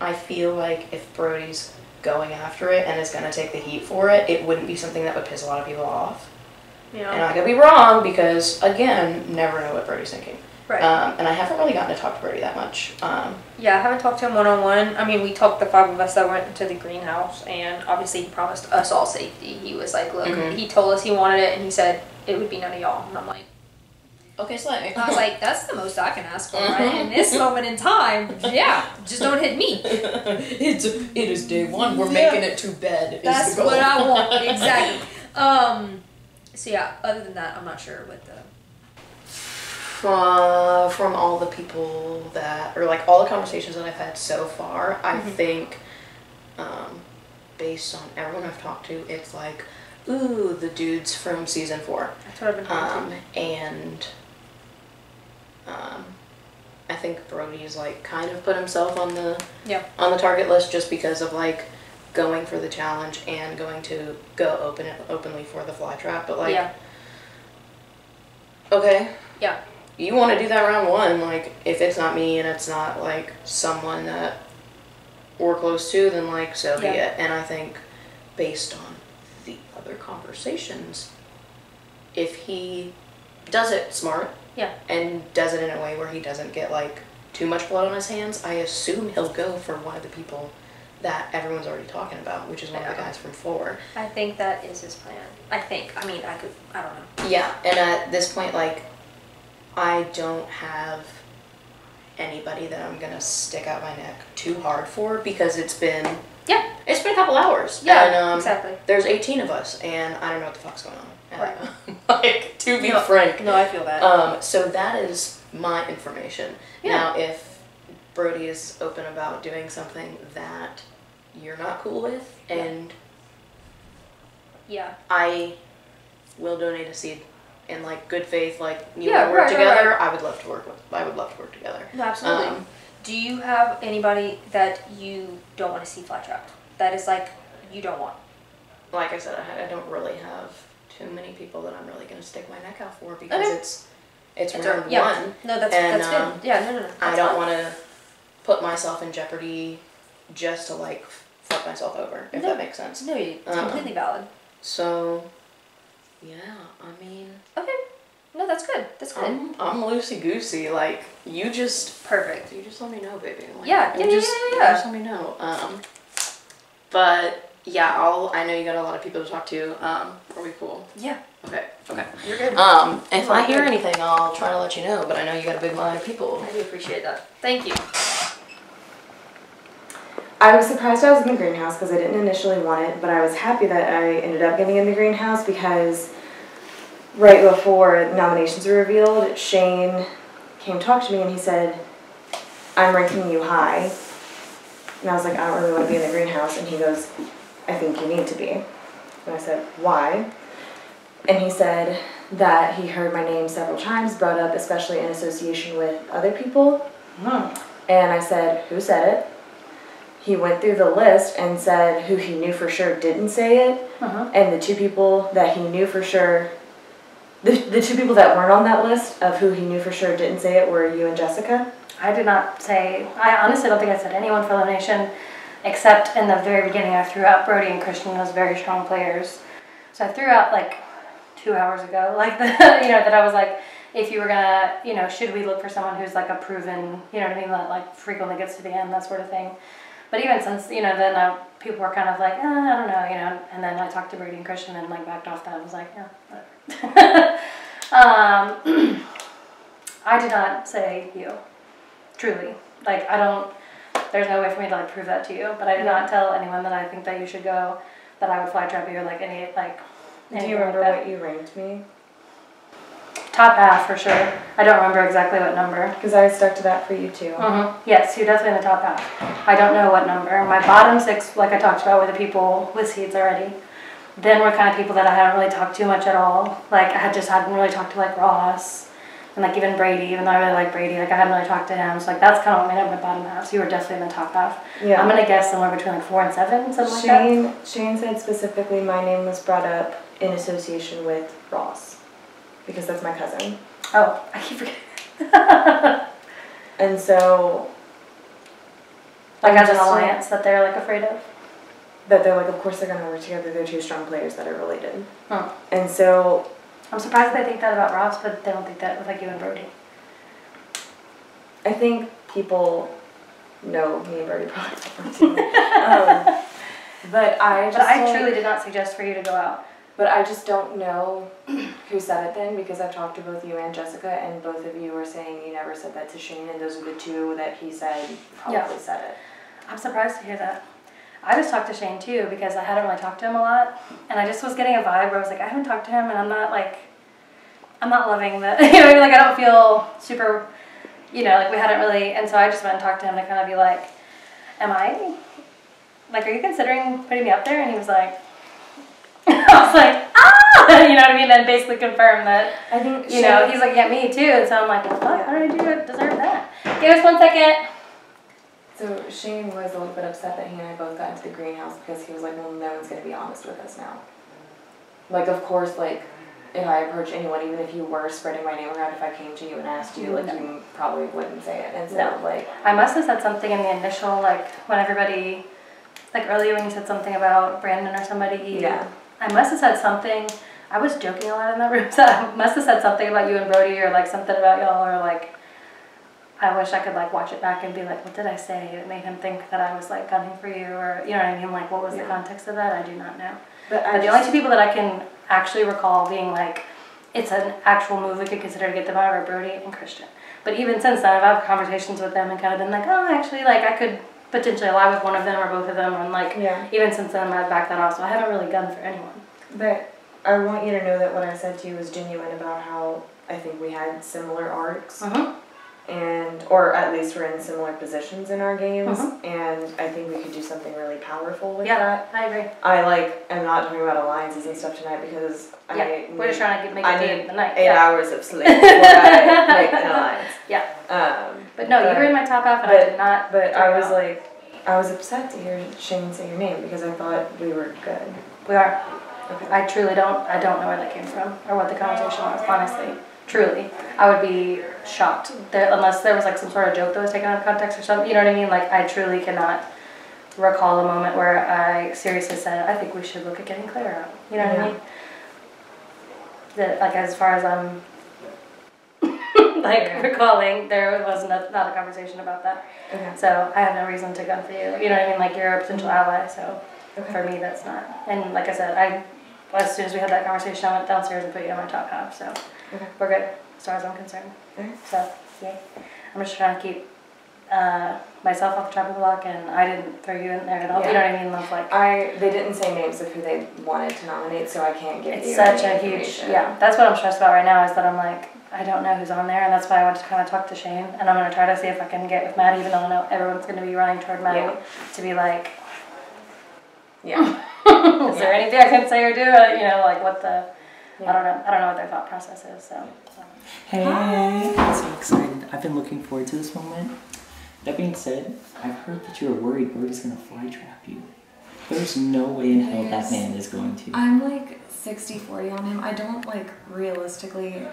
I feel like if Brody's going after it and is going to take the heat for it, it wouldn't be something that would piss a lot of people off. Yeah. And I could be wrong because, again, never know what Brody's thinking. Right. Um, and I haven't really gotten to talk to Brody that much. Um, Yeah, I haven't talked to him one on one. I mean, we talked the five of us that went to the greenhouse, and obviously he promised us all safety. He was like, "Look," Mhm. he told us he wanted it, and he said it would be none of y'all. And I'm like, okay, Slay. I was like, "That's the most I can ask for right? Mhm. in this moment in time." Yeah, just don't hit me. it's it is day one. We're Yeah. making it to bed. That's what I want exactly. Um, so yeah. Other than that, I'm not sure what the. Uh, from all the people that, or like all the conversations that I've had so far, I Mhm. think, um, based on everyone I've talked to, it's like, ooh, the dudes from season four. That's what I've been Um, and um, I think Brody's like kind of put himself on the Yeah. on the target list just because of like going for the challenge and going to go open it openly for the fly trap. But like, yeah. okay, Yeah. You want to do that round one, like if it's not me and it's not like someone that we're close to, then like so be Yeah. it. And I think based on the other conversations, if he does it smart, Yeah. and does it in a way where he doesn't get like too much blood on his hands, I assume he'll go for one of the people that everyone's already talking about, which is one of the guys from four. I think that is his plan. I think. I mean, I could. I don't know. Yeah, and at this point, like, I don't have anybody that I'm gonna stick out my neck too hard for because it's been Yeah. it's been a couple hours. Yeah. and, um, exactly. There's 18 of us, and I don't know what the fuck's going on. Right. like to be No. frank. No, I feel that. Um, so that is my information. Yeah. Now, if Brody is open about doing something that you're not cool with, and yeah. I will donate a seed in like good faith, like you Yeah, want to work right, together, right. I would love to work with. I would love to work together. No, absolutely. Um, Do you have anybody that you don't want to see fly trapped? That is like you don't want. like I said, I, I don't really have too many people that I'm really going to stick my neck out for because Okay. it's it's It's round yeah. one. No, that's And, that's um, good. Yeah, no, no, no. I don't want to put myself in jeopardy just to like fuck myself over, if No. that makes sense. No, it's Um, completely valid. So, yeah, I mean, Okay. No, that's good. That's good. I'm I'm loosey goosey. Like you just Perfect. you just let me know, baby. Like, Yeah, you yeah, yeah, just, yeah, you yeah. just let me know. Um, but yeah, I'll. I know you got a lot of people to talk to. Um, are we cool? Yeah. Okay. Okay. You're good. Um, if I hear good. anything, I'll try to let you know. But I know you got a big line of people. I do appreciate that. Thank you. I was surprised I was in the greenhouse because I didn't initially want it, but I was happy that I ended up getting in the greenhouse because right before nominations were revealed, Shane came talk to me and he said, I'm ranking you high. And I was like, I don't really want to be in the greenhouse. And he goes, I think you need to be. And I said, why? And he said that he heard my name several times brought up, especially in association with other people. And I said, Who said it? He went through the list and said who he knew for sure didn't say it. Uh-huh. And the two people that he knew for sure, the, the two people that weren't on that list of who he knew for sure didn't say it were you and Jessica. I did not say, I honestly don't think I said anyone for elimination, except in the very beginning I threw out Brody and Christian as very strong players. So I threw out like two hours ago, like the, you know, that I was like, if you were gonna, you know, should we look for someone who's like a proven, you know what I mean, that like frequently gets to the end, that sort of thing. But even since, you know, then uh, people were kind of like, eh, I don't know, you know, and then I talked to Brady and Christian and like backed off that. I was like, yeah. um, I did not say you, truly. Like, I don't, there's no way for me to like prove that to you, but I did not tell anyone that I think that you should go, that I would fly trap you or like any, like, Do you like remember that. what you ranked me? Top half for sure. I don't remember exactly what number. Because I stuck to that for you too. hmm Yes, you're definitely in the top half. I don't know what number. My bottom six, like I talked about, were the people with seeds already. Then were kind of people that I hadn't really talked to much at all. Like I had just hadn't really talked to like Ross, And like even Brady, even though I really like Brady, like I hadn't really talked to him. So like that's kind of what made up my bottom half. So you were definitely in the top half. Yeah. I'm gonna guess somewhere between like four and seven, something like that. Shane Shane said specifically my name was brought up in association with Ross because that's my cousin. Oh, I keep forgetting. And so Like as an alliance that they're like afraid of. That they're like, of course they're gonna work together. They're two strong players that are related. Huh. And so I'm surprised they think that about Ross, but they don't think that with like you and Brody. I think people know me and Brody probably don't um, but I just But I truly did not suggest for you to go out. But I just don't know who said it then because I've talked to both you and Jessica, and both of you were saying you never said that to Shane, and those are the two that he said probably Yeah. said it. I'm surprised to hear that. I just talked to Shane too because I hadn't really talked to him a lot, and I just was getting a vibe where I was like, I haven't talked to him, and I'm not like, I'm not loving the, you know, like I don't feel super, you know, like we hadn't really, and so I just went and talked to him to kind of be like, am I, like, are you considering putting me up there? And he was like, I was like, ah, you know what I mean, and basically confirmed that, I think you know, he's like, yeah, me too, and so I'm like, well, fuck, how did I do it, deserve that? Give us one second. So Shane was a little bit upset that he and I both got into the greenhouse because he was like, well, no one's gonna be honest with us now. Like, of course, like if I approach anyone, even if you were spreading my name around, if I came to you and asked you, like you probably wouldn't say it. And so No. like I must have said something in the initial, like when everybody, like earlier when you said something about Brandon or somebody. Yeah. I must have said something. I was joking a lot in that room, so I must have said something about you and Brody, or like something about y'all, or like. I wish I could like watch it back and be like, what did I say? It made him think that I was like gunning for you, or you know what I mean? Like, what was the context of that? I do not know. But But the only two people that I can actually recall being like, it's an actual move we could consider to get them out are Brody and Christian. But even since then, I've had conversations with them and kind of been like, oh, actually, like I could potentially lie with one of them or both of them, and like Yeah. even since then, I've backed that off. So I haven't really gunned for anyone. But I want you to know that what I said to you was genuine about how I think we had similar arcs. Mhm. And, or at least we're in similar positions in our games, Mhm. and I think we could do something really powerful with Yeah, that. I agree. I like, I'm not talking about alliances and stuff tonight because Yeah, I we're just need- trying to get, make I need the, night. eight yeah. hours of sleep before I make an alliance. Yeah. Um, But no, you were in my top half, and I but- did not. But I was out. like, I was upset to hear Shane say your name because I thought we were good. We are. okay. I truly don't. I don't know where that came from or what the conversation was. Honestly, truly, I would be shocked there unless there was like some sort of joke that was taken out of context or something. You know what I mean? Like I truly cannot recall a moment where I seriously said, "I think we should look at getting Claire out." You know what I mean? That like as far as I'm like Yeah. recalling, there was not, not a conversation about that. Okay. So I have no reason to gun for you. You know what I mean? Like you're a potential ally, so Okay. for me that's not. And like I said, I as soon as we had that conversation, I went downstairs and put you on my top half. So Okay. we're good as far as I'm concerned. So yeah, I'm just trying to keep uh, myself off the chopping block, and I didn't throw you in there at all. You know what I mean? Of like. I they didn't say names of who they wanted to nominate, so I can't give It's you such any a huge, yeah. That's what I'm stressed about right now is that I'm like, I don't know who's on there, and that's why I want to kind of talk to Shane, and I'm gonna try to see if I can get with Maddie, even though I know everyone's gonna be running toward Maddie, Yeah. to be like, Yeah. is there anything I can say or do? Uh, You know, like what the, I don't know, I don't know what their thought process is. So, um. Hey, I'm so excited. I've been looking forward to this moment. That being said, I've heard that you were worried Brody's gonna fly trap you. There's no way in hell that man is going to. I'm like 60 40 on him. I don't like realistically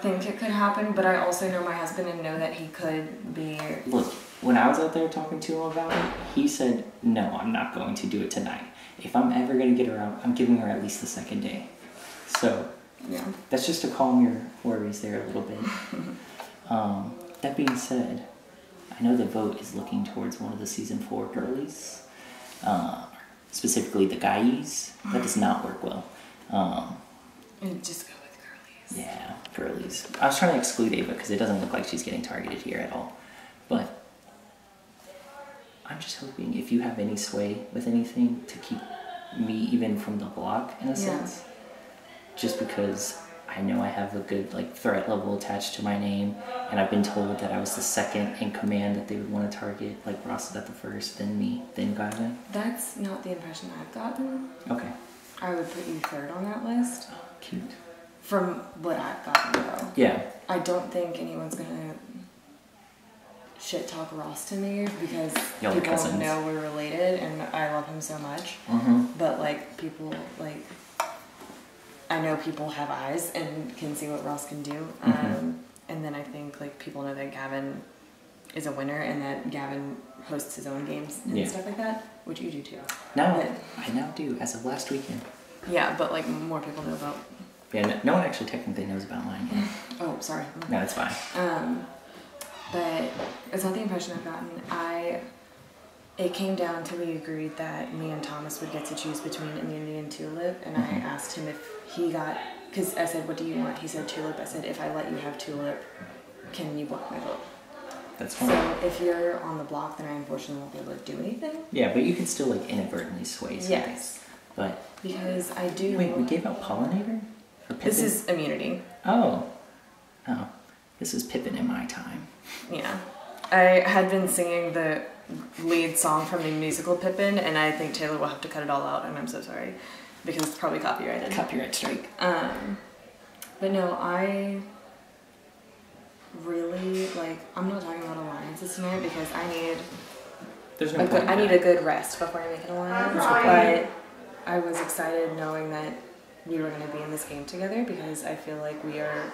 think it could happen, but I also know my husband and know that he could be. Look, when I was out there talking to him about it, he said, No, I'm not going to do it tonight. If I'm ever going to get her out, I'm giving her at least the second day. So, Yeah. that's just to calm your worries there a little bit. um, that being said, I know the vote is looking towards one of the season four girlies, uh, specifically the guys. That does not work well. Um, And just go with girlies. yeah, girlies. I was trying to exclude Ava because it doesn't look like she's getting targeted here at all. But I'm just hoping if you have any sway with anything to keep me even from the block in a Yeah. sense. Just because I know I have a good like threat level attached to my name, and I've been told that I was the second in command that they would want to target. Like Ross is at the first, then me, then Gavin. That's not the impression I've gotten. Okay, I would put you third on that list. cute. from what I've gotten though. Yeah. I don't think anyone's gonna shit talk Ross to me because Y'all people know we're related and I love him so much. Mhm. But like people like I know people have eyes and can see what Ross can do. Mhm. Um, and then I think like people know that Gavin is a winner and that Gavin hosts his own games and Yeah. stuff like that, which you do too. Now, But- I now do as of last weekend. yeah, but like more people know about. Yeah, no, no one actually technically knows about mine yet. Oh, sorry. No, it's fine. Um, but it's not the impression I've gotten. I. It came down to we agreed that me and Thomas would get to choose between Immunity and Tulip, and I Mhm. asked him if he got. Because I said, "What do you want?" He said Tulip. I said, "If I let you have Tulip, can you block my vote?" That's fine. So if you're on the block, then I unfortunately won't be able to do anything. Yeah, but you can still like inadvertently sway something. Yes. But Because I do. wait, we gave out pollinator. Or This is immunity. Oh. Oh. This is Pippin in my time. Yeah. I had been singing the lead song from the musical Pippin, and I think Taylor will have to cut it all out, and I'm so sorry because it's probably copyrighted. Copyright strike. Um, but no, I really like. I'm not talking about alliances tonight because I need. There's no a good, I need a good rest before I make an alliance. Okay. But I was excited knowing that we were going to be in this game together because I feel like we are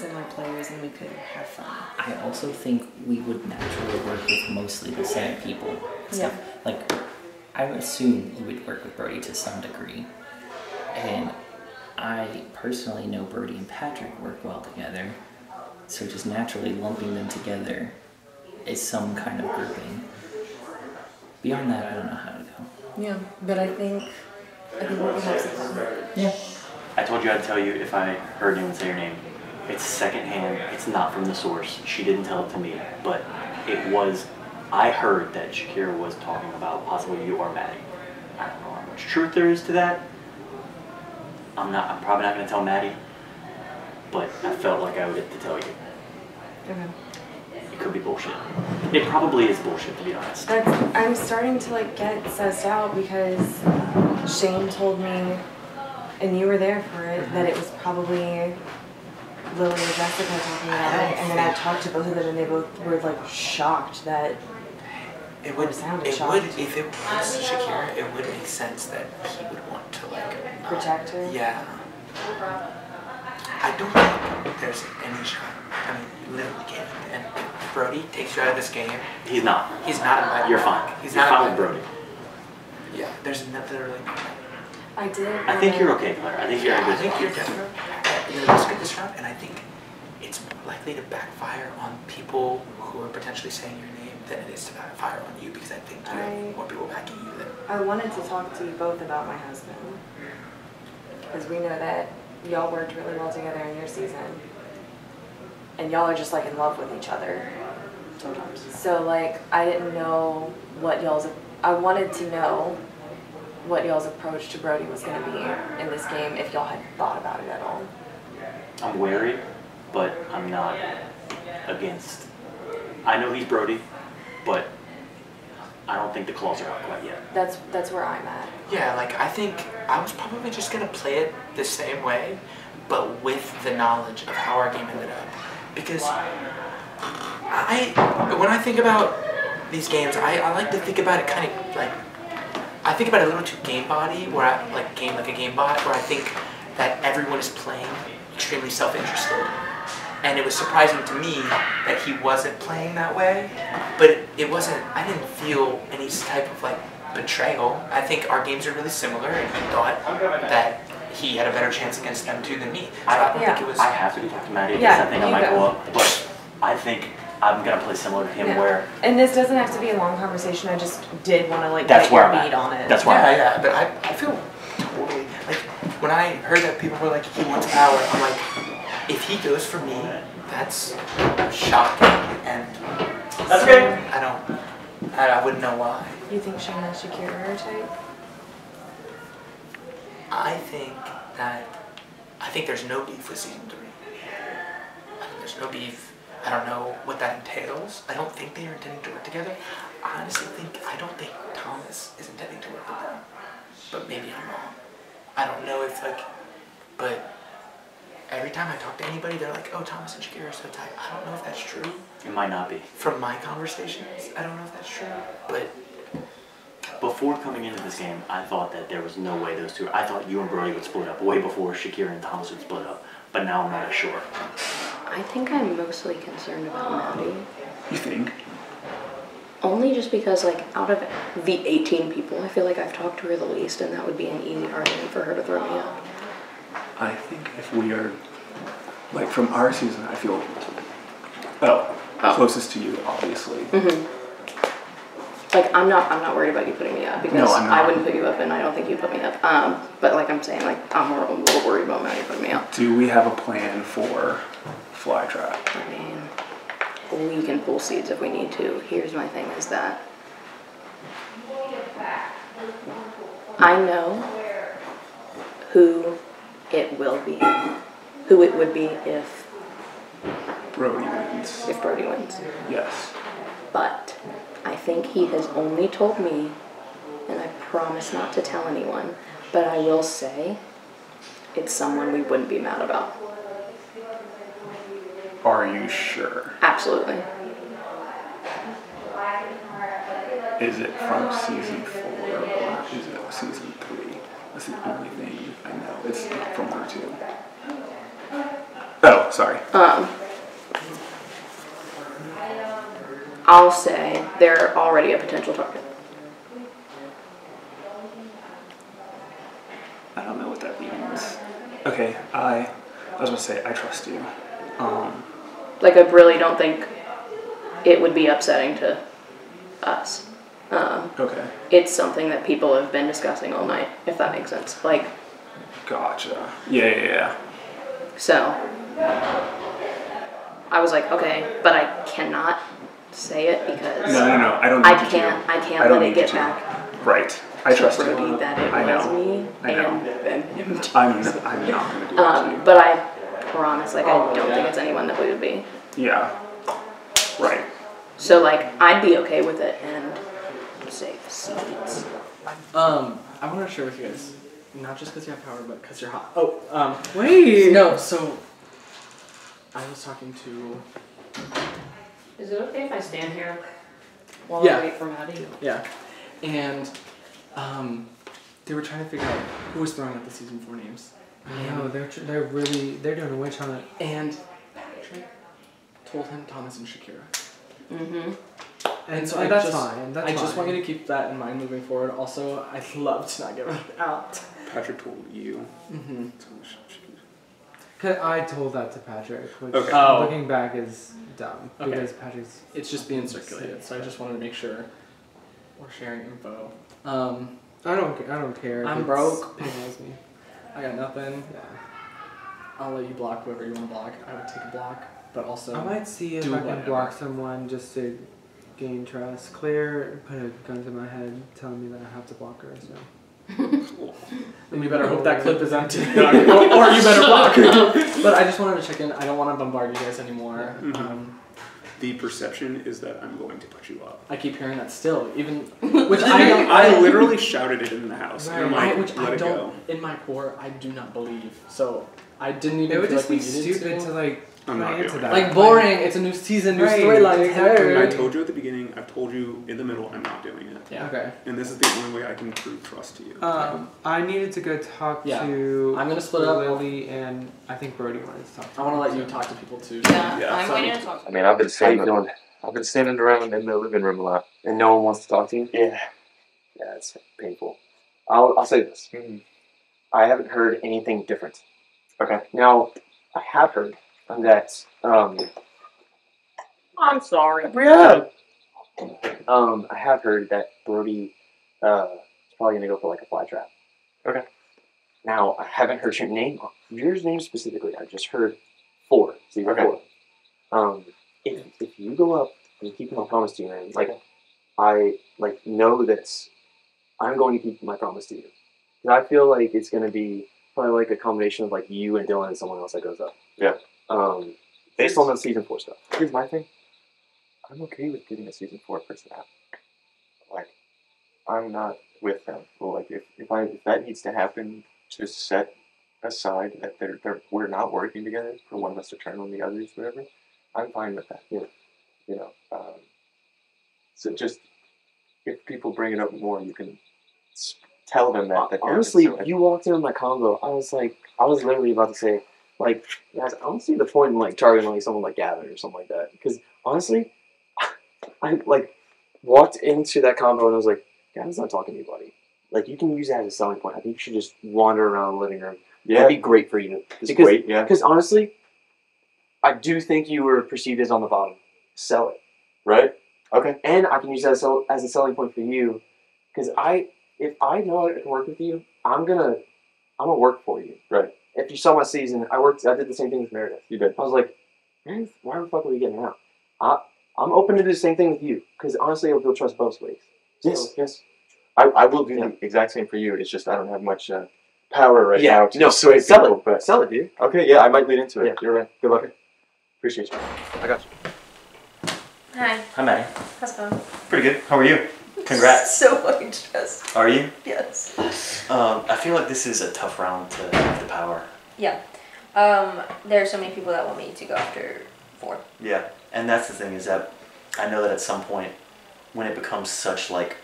similar players and we could have fun. I also think we would naturally work with mostly the same people. So, Like, I would assume you would work with Brody to some degree. And I personally know Brody and Patrick work well together. So just naturally lumping them together is some kind of grouping. Beyond that, I don't know how to go. Yeah, but I think I think we can have some fun. Yeah. I told you I'd tell you if I heard anyone say your name. It's secondhand. It's not from the source. She didn't tell it to me, but it was. I heard that Shakira was talking about possibly you or Maddie. I don't know how much truth there is to that. I'm not. I'm probably not going to tell Maddie, but I felt like I would it to tell you. Okay. It could be bullshit. It probably is bullshit to be honest. That's, I'm starting to like get sussed out because Shane told me, and you were there for it, that mm-hmm. it was probably Lily and Jessica talking about it, and then I talked to both of them, and they both were like shocked that. It would, or sounded it shocked. would, if it was Shakira, it would make sense that he would want to like um, Protect her? Yeah. I don't think there's any shot. I mean, you literally can't. And Brody takes you out of this game. He's not. He's not invited. You're fine. He's You're not fine with. Brody. Yeah, there's no, literally no. I did. I think you're okay, Claire. I think you're in I think spot. you're definitely at the risk of this round, and I think it's more likely to backfire on people who are potentially saying your name than it is to backfire on you because I think you I- have more people backing you than. I wanted to talk to you both about my husband because we know that y'all worked really well together in your season, and y'all are just like in love with each other. Sometimes. So like I didn't know what y'all's. I wanted to know what y'all's approach to Brody was going to be in this game if y'all had thought about it at all. I'm wary, but I'm not against. I know he's Brody, but I don't think the claws are out quite yet. That's that's where I'm at. Yeah, like I think I was probably just gonna play it the same way, but with the knowledge of how our game ended up. Because I, when I think about these games, I, I like to think about it kind of like, I think about it a little too game body, where I like game like a game bot, where I think that everyone is playing extremely self-interested. And it was surprising to me that he wasn't playing that way, but it, it wasn't, I didn't feel any type of like betrayal. I think our games are really similar, and he thought that he had a better chance against them two than me. So I don't think it was. I have to go talk to Maddie because Yeah, I think I might go. go up, but I think I'm gonna play similar to him Yeah. where And this doesn't have to be a long conversation. I just did want to like That's get where your I'm at. on it. That's where yeah, I'm at. yeah, but I, I feel totally like when I heard that people were like he wants power. I'm like, if he goes for me, that's shocking, and That's okay. I don't, I, I wouldn't know why. You think Shayna and Shakira are type? I think that I think there's no beef with season three. I think there's no beef. I don't know what that entails. I don't think they are intending to work together. I honestly think I don't think Thomas is intending to work with them. But maybe I'm wrong. I don't know if like, but every time I talk to anybody, they're like, "Oh, Thomas and Shakira are so tight." I don't know if that's true. It might not be. From my conversations, I don't know if that's true, but Before coming into this game, I thought that there was no way those two. I thought you and Brody would split up way before Shakira and Thomas would split up. But now I'm not as sure. I think I'm mostly concerned about Maddie. You think? Only just because, like, out of the 18 people, I feel like I've talked to her the least, and that would be an easy argument for her to throw me up. I think if we are, like, from our season, I feel, oh, closest to you, obviously. hmm Like, I'm not, I'm not worried about you putting me up because No, I'm not. Wouldn't put you up, and I don't think you'd put me up. Um, but like I'm saying, like, I'm more, a little worried about Maddie putting me up. Do we have a plan for fly trap? I mean, we can pull seeds if we need to. Here's my thing: is that I know who it will be, who it would be if Brody wins. if Brody wins. Yes. But I think he has only told me, and I promise not to tell anyone, but I will say it's someone we wouldn't be mad about. Are you sure? Absolutely. Is it from season four or is it season three? That's the only thing I know. It's from her too. Oh, sorry. Um, I'll say they're already a potential target. I don't know what that means. Okay, I, I was gonna say I trust you. Um, Like, I really don't think it would be upsetting to us. Um, okay, it's something that people have been discussing all night, if that makes sense. Like, gotcha. Yeah, yeah, yeah. so I was like, okay, but I cannot say it because No, no, no. I don't. I can't. I can't I don't let it get to. back. Right. I trust Brody you. that it I was know. me I know. and him. I'm. I'm not do that to Um, but I promise, like, I don't think it's anyone that we would be. Yeah. Right. So, like, I'd be okay with it and save seeds. Um, I want to share with you guys, not just because you have power, but because you're hot. Oh, um, Wait. No, so I was talking to. Is it okay if I stand here while Yeah. I wait for Maddie? Yeah, and um, they were trying to figure out who was throwing out the season four names. I know they're tr- they're really they're doing a witch hunt. And Patrick told him Thomas and Shakira. Mm-hmm. And so and I that's just, fine, that's I just fine. want you to keep that in mind moving forward. Also, I'd love to not get left out. Patrick told you. Mm-hmm. Cause I told that to Patrick, which Okay. Oh. looking back is dumb Okay. because Patrick's. It's just being circulated, so I just wanted to make sure we're sharing info. Um, I don't. I don't care. I'm broke. it annoys me. I got nothing. Yeah. I'll let you block whoever you want to block. I would take a block, but also I might see if I can whatever. block someone just to gain trust. Claire put a gun to my head, telling me that I have to block her. So. Then you better hope that clip is empty, or, or you better block. her. but I just wanted to check in. I don't want to bombard you guys anymore. Mhm. Um, The perception is that I'm going to put you up. I keep hearing that still, even which I don't. I literally shouted it in the house. And I'm I- which let I don't. go. In my core, I do not believe. So I didn't even. It would just like be we needed stupid to, like I'm play not into doing that. Like boring. It's a new season, new Right, storyline. exactly. I told you at the beginning. I've told you in the middle. I'm not doing it. Yeah. Okay. And this is the only way I can prove trust to you. Um, I needed to go talk Yeah. to. I'm gonna split up. Lily and I think Brody wanted to talk. To I want to let you talk to people too. Yeah, Yeah, I'm so- waiting to talk. I mean, I've been How you standing. doing? I've been standing around in the living room a lot. And no one wants to talk to you? Yeah. Yeah, it's painful. I'll, I'll say this. Mhm. I haven't heard anything different. Okay. Now, I have heard that, um, I'm sorry. Yeah. um, I have heard that Brody, uh, is probably gonna go for like a fly trap. Okay. Now, I haven't heard your name, your name specifically. I've just heard four, season Okay. four. Um, if, if you go up and keep my promise to you, man, like, I, like, know that I'm going to keep my promise to you. 'Cause I feel like it's gonna be probably like a combination of like you and Dylan and someone else that goes up. Yeah. Um, based on the season four stuff. Here's my thing. I'm okay with getting a season four person out. Like, I'm not with them. Well, like if, if I if that needs to happen to set aside that they're, they're we're not working together for one of us to turn on the others, whatever, I'm fine with that. Yeah. You know. Um, so just if people bring it up more, you can tell them that. that Honestly, you walked in on my combo. I was like, I was literally about to say, like, guys, I don't see the point in like targeting like someone like Gavin or something like that. Because honestly, I like walked into that combo and I was like, Gavin's not talking to anybody. Like, you can use that as a selling point. I think you should just wander around the living room. Yeah. That'd be great for you. It's because, great, yeah. Because honestly, I do think you were perceived as on the bottom. Sell it. Right. Okay. And I can use that as, a- as a selling point for you, because I, if I know I can work with you, I'm gonna, I'm gonna work for you. Right. If you saw my season, I worked. I did the same thing with Meredith. You did. I was like, Meredith, why the fuck are we getting out? I, I'm open to do the same thing with you, because honestly, I'll build trust both ways. Yes, yes. I, I will do the exact same for you. It's just I don't have much uh, power right Yeah, now to no, persuade sell people. it. But Sell it, dude. Okay, yeah, I might lead into it. Yeah. You're right. Good luck. Appreciate you. I got you. Hi. Hi, Maddie. How's it going? Pretty good. How are you? Congrats. So fucking stressed. Are you? Yes. Um, I feel like this is a tough round to have the power. Yeah. Um, there are so many people that want me to go after four. Yeah, and that's the thing is that I know that at some point, when it becomes such like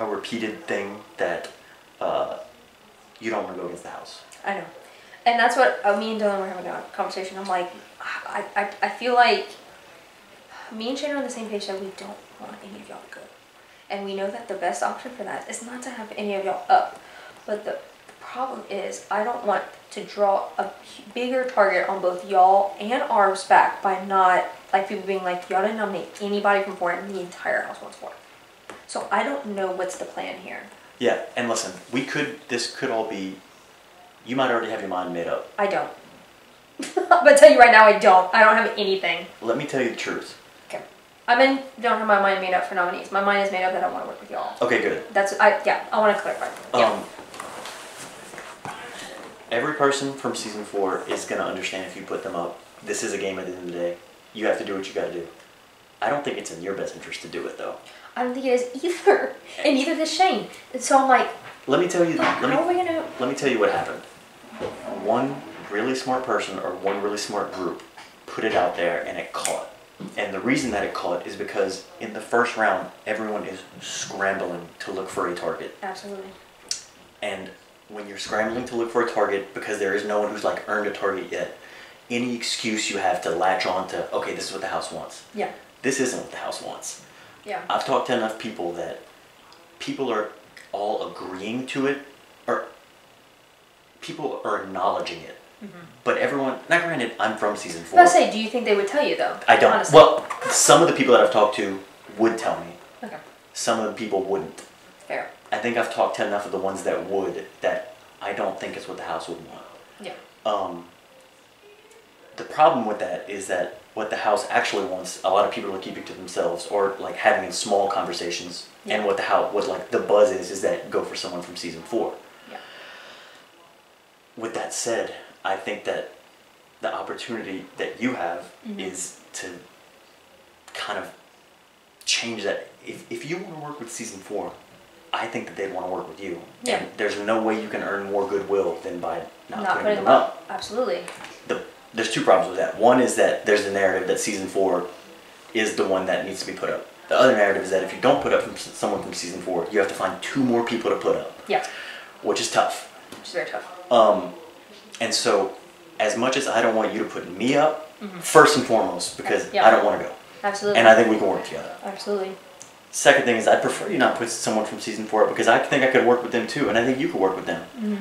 a repeated thing that uh, you don't want to go against the house. I know. And that's what uh, me and Dylan were having a conversation. I'm like, I, I, I feel like me and Shane are on the same page that we don't want any of y'all to go. And we know that the best option for that is not to have any of y'all up. But the, the problem is, I don't want to draw a bigger target on both y'all and Arm's back by not, like people being like, y'all didn't nominate anybody from four and the entire house wants four. So I don't know what's the plan here. Yeah, and listen, we could. This could all be. You might already have your mind made up. I don't. I'm gonna tell you right now, I don't. I don't have anything. Let me tell you the truth. I'm in. Don't have my mind made up for nominees. My mind is made up that I want to work with y'all. Okay, good. That's I. Yeah. I want to clarify. Yeah. Um, every person from season four is gonna understand if you put them up. This is a game at the end of the day. You have to do what you gotta do. I don't think it's in your best interest to do it though. I don't think it is either, and neither does Shane. And so I'm like, Let me tell you. Let how are me we gonna? let me tell you what happened. One really smart person or one really smart group put it out there and it caught. And the reason that it caught is because in the first round, everyone is scrambling to look for a target. Absolutely. And when you're scrambling to look for a target because there is no one who's like earned a target yet, any excuse you have to latch on to, okay, this is what the house wants. Yeah. This isn't what the house wants. Yeah. I've talked to enough people that people are all agreeing to it, or people are acknowledging it. But everyone, not granted, I'm from season I four. was gonna say, do you think they would tell you though? I don't. Honestly. Well, some of the people that I've talked to would tell me. Okay. Some of the people wouldn't. Fair. I think I've talked to enough of the ones that would that I don't think it's what the house would want. Yeah. Um, the problem with that is that what the house actually wants, a lot of people are keeping to themselves or like having in small conversations. Yeah. And what the house, what like the buzz is, is that go for someone from season four. Yeah. With that said, I think that the opportunity that you have Mhm. is to kind of change that. If, if you want to work with season four, I think that they'd want to work with you. Yeah. And there's no way you can earn more goodwill than by not, Not putting, them up. Absolutely. The, there's two problems with that. One is that there's a narrative that season four is the one that needs to be put up. The other narrative is that if you don't put up from someone from season four, you have to find two more people to put up, Yeah. which is tough. Which is very tough. Um, and so, as much as I don't want you to put me up, Mhm. first and foremost, because Yeah. I don't want to go. Absolutely. And I think we can work together. Absolutely. Second thing is, I'd prefer you not put someone from season four up because I think I could work with them too, and I think you could work with them. Mhm.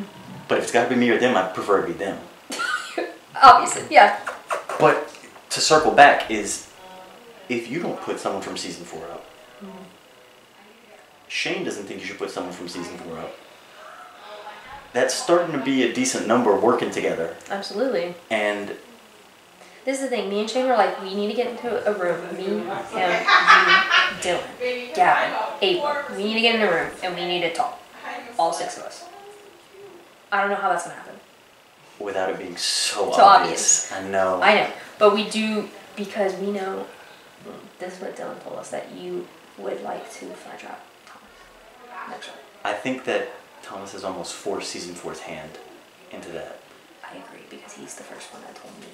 But if it's got to be me or them, I prefer it be them. Obviously. Yeah. But to circle back is, if you don't put someone from season four up, Shane doesn't think you should put someone from season four up. That's starting to be a decent number working together, Absolutely. and This is the thing. Me and Shane are like, we need to get into a room. Me, him, you, Dylan, Gavin, Ava. We need to get in a room and we need to talk. All six of us. I don't know how that's gonna happen. without it being so, So obvious, I know. I know, but we do because we know. mm, This is what Dylan told us that you would like to fly trap Thomas. I think that Thomas has almost forced season four's hand into that. I agree because he's the first one that told me.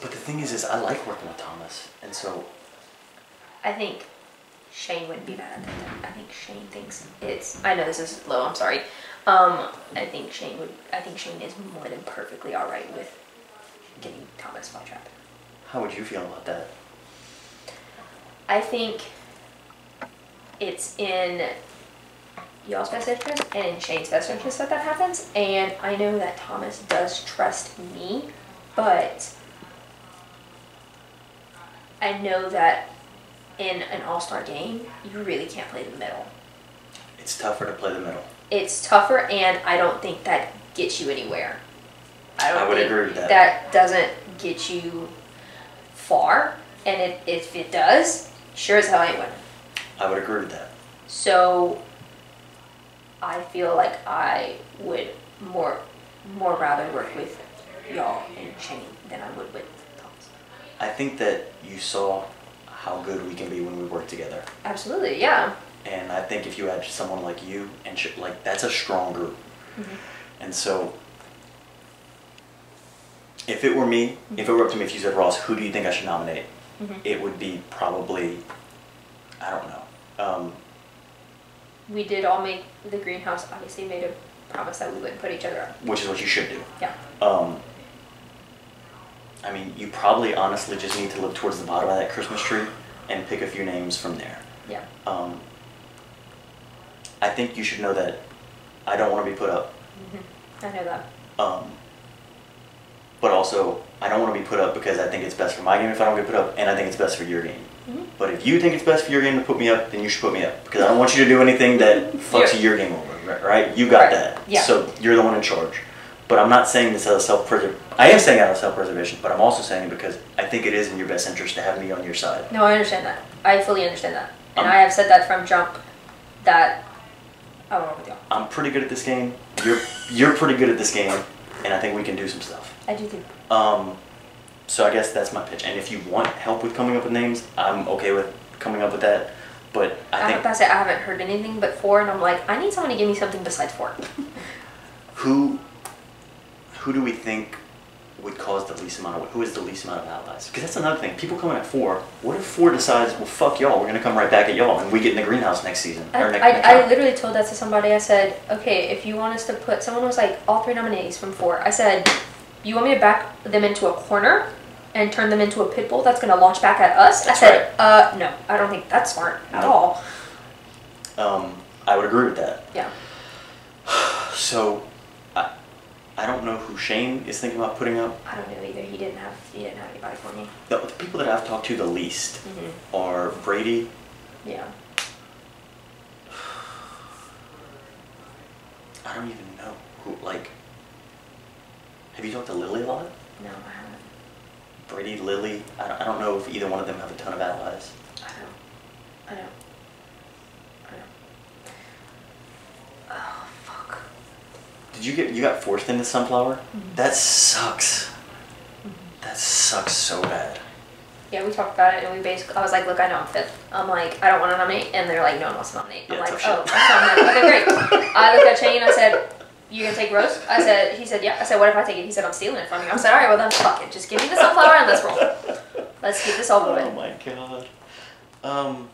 But the thing is, is I like working with Thomas, and so I think Shane wouldn't be mad at that. I think Shane thinks it's. I know this is low. I'm sorry. Um, I think Shane would. I think Shane is more than perfectly all right with getting Thomas flytrap. how would you feel about that? I think it's in y'all's best interest and in Shane's best interest that that happens. And I know that Thomas does trust me, but I know that in an all star game, you really can't play the middle. It's tougher to play the middle. It's tougher, and I don't think that gets you anywhere. I, don't I would think agree with that. That doesn't get you far, and it, if it does, sure as hell ain't winning. I would agree with that. So I feel like I would more more rather work with y'all and Shane than I would with Thomas. I think that you saw how good we can be when we work together. Absolutely, yeah. And I think if you had someone like you and like that's a strong group. Mhm. And so if it were me, if it were up to me, if you said Ross, who do you think I should nominate? Mhm. It would be probably I don't know. Um, We did all make the greenhouse obviously made a promise that we wouldn't put each other up. which is what you should do. Yeah. Um, I mean, you probably honestly just need to look towards the bottom of that Christmas tree and pick a few names from there. Yeah. Um, I think you should know that I don't want to be put up, hmm I know that. um, but also I don't want to be put up because I think it's best for my game if I don't get put up, and I think it's best for your game. But if you think it's best for your game to put me up, then you should put me up because I don't want you to do anything that fucks your game over, right? You got Right. that. Yeah. So you're the one in charge. But I'm not saying this out of self preservation. I am saying out of self preservation, but I'm also saying it because I think it is in your best interest to have me on your side. No, I understand that. I fully understand that. And Um, I have said that from jump that I work with y'all. I'm pretty good at this game. You're you're pretty good at this game, and I think we can do some stuff. I do too. Um, so I guess that's my pitch. And if you want help with coming up with names, I'm okay with coming up with that. But I, I think to say I haven't heard anything but four, and I'm like, I need someone to give me something besides four. who who do we think would cause the least amount of who is the least amount of allies? Because that's another thing. People coming at four. What if four decides, well, fuck y'all, we're gonna come right back at y'all, and we get in the greenhouse next season I, or next, I, next I literally told that to somebody. I said, okay, if you want us to put, someone was like, all three nominees from four. I said, you want me to back them into a corner and turn them into a pit bull that's going to launch back at us? That's I said, uh, no, I don't think that's smart at No. all. Um, I would agree with that. Yeah. So, I, I don't know who Shane is thinking about putting up. I don't know either. He didn't have, he didn't have anybody for me. The, the people that I've talked to the least Mhm. are Brady, Yeah. I don't even know who, like, have you talked to Lily a lot? No, I haven't. Brady, Lily, I don't, I don't know if either one of them have a ton of allies. I don't. I don't. I don't. Oh, fuck. Did you get, you got forced into Sunflower? Mhm. That sucks. That sucks so bad. Yeah, we talked about it and we basically, I was like, look, I know I'm fifth. I'm like, I don't want to nominate. And they're like, no one wants to nominate. I'm Yeah, like, oh, that's not okay, great. I looked at Shane, I said, you gonna take Rose? I said, he said, yeah. I said, what if I take it? He said, I'm stealing it from you. I said, all right, well then fuck it. Just give me the sunflower and let's roll. Let's keep this all Oh my god. Um,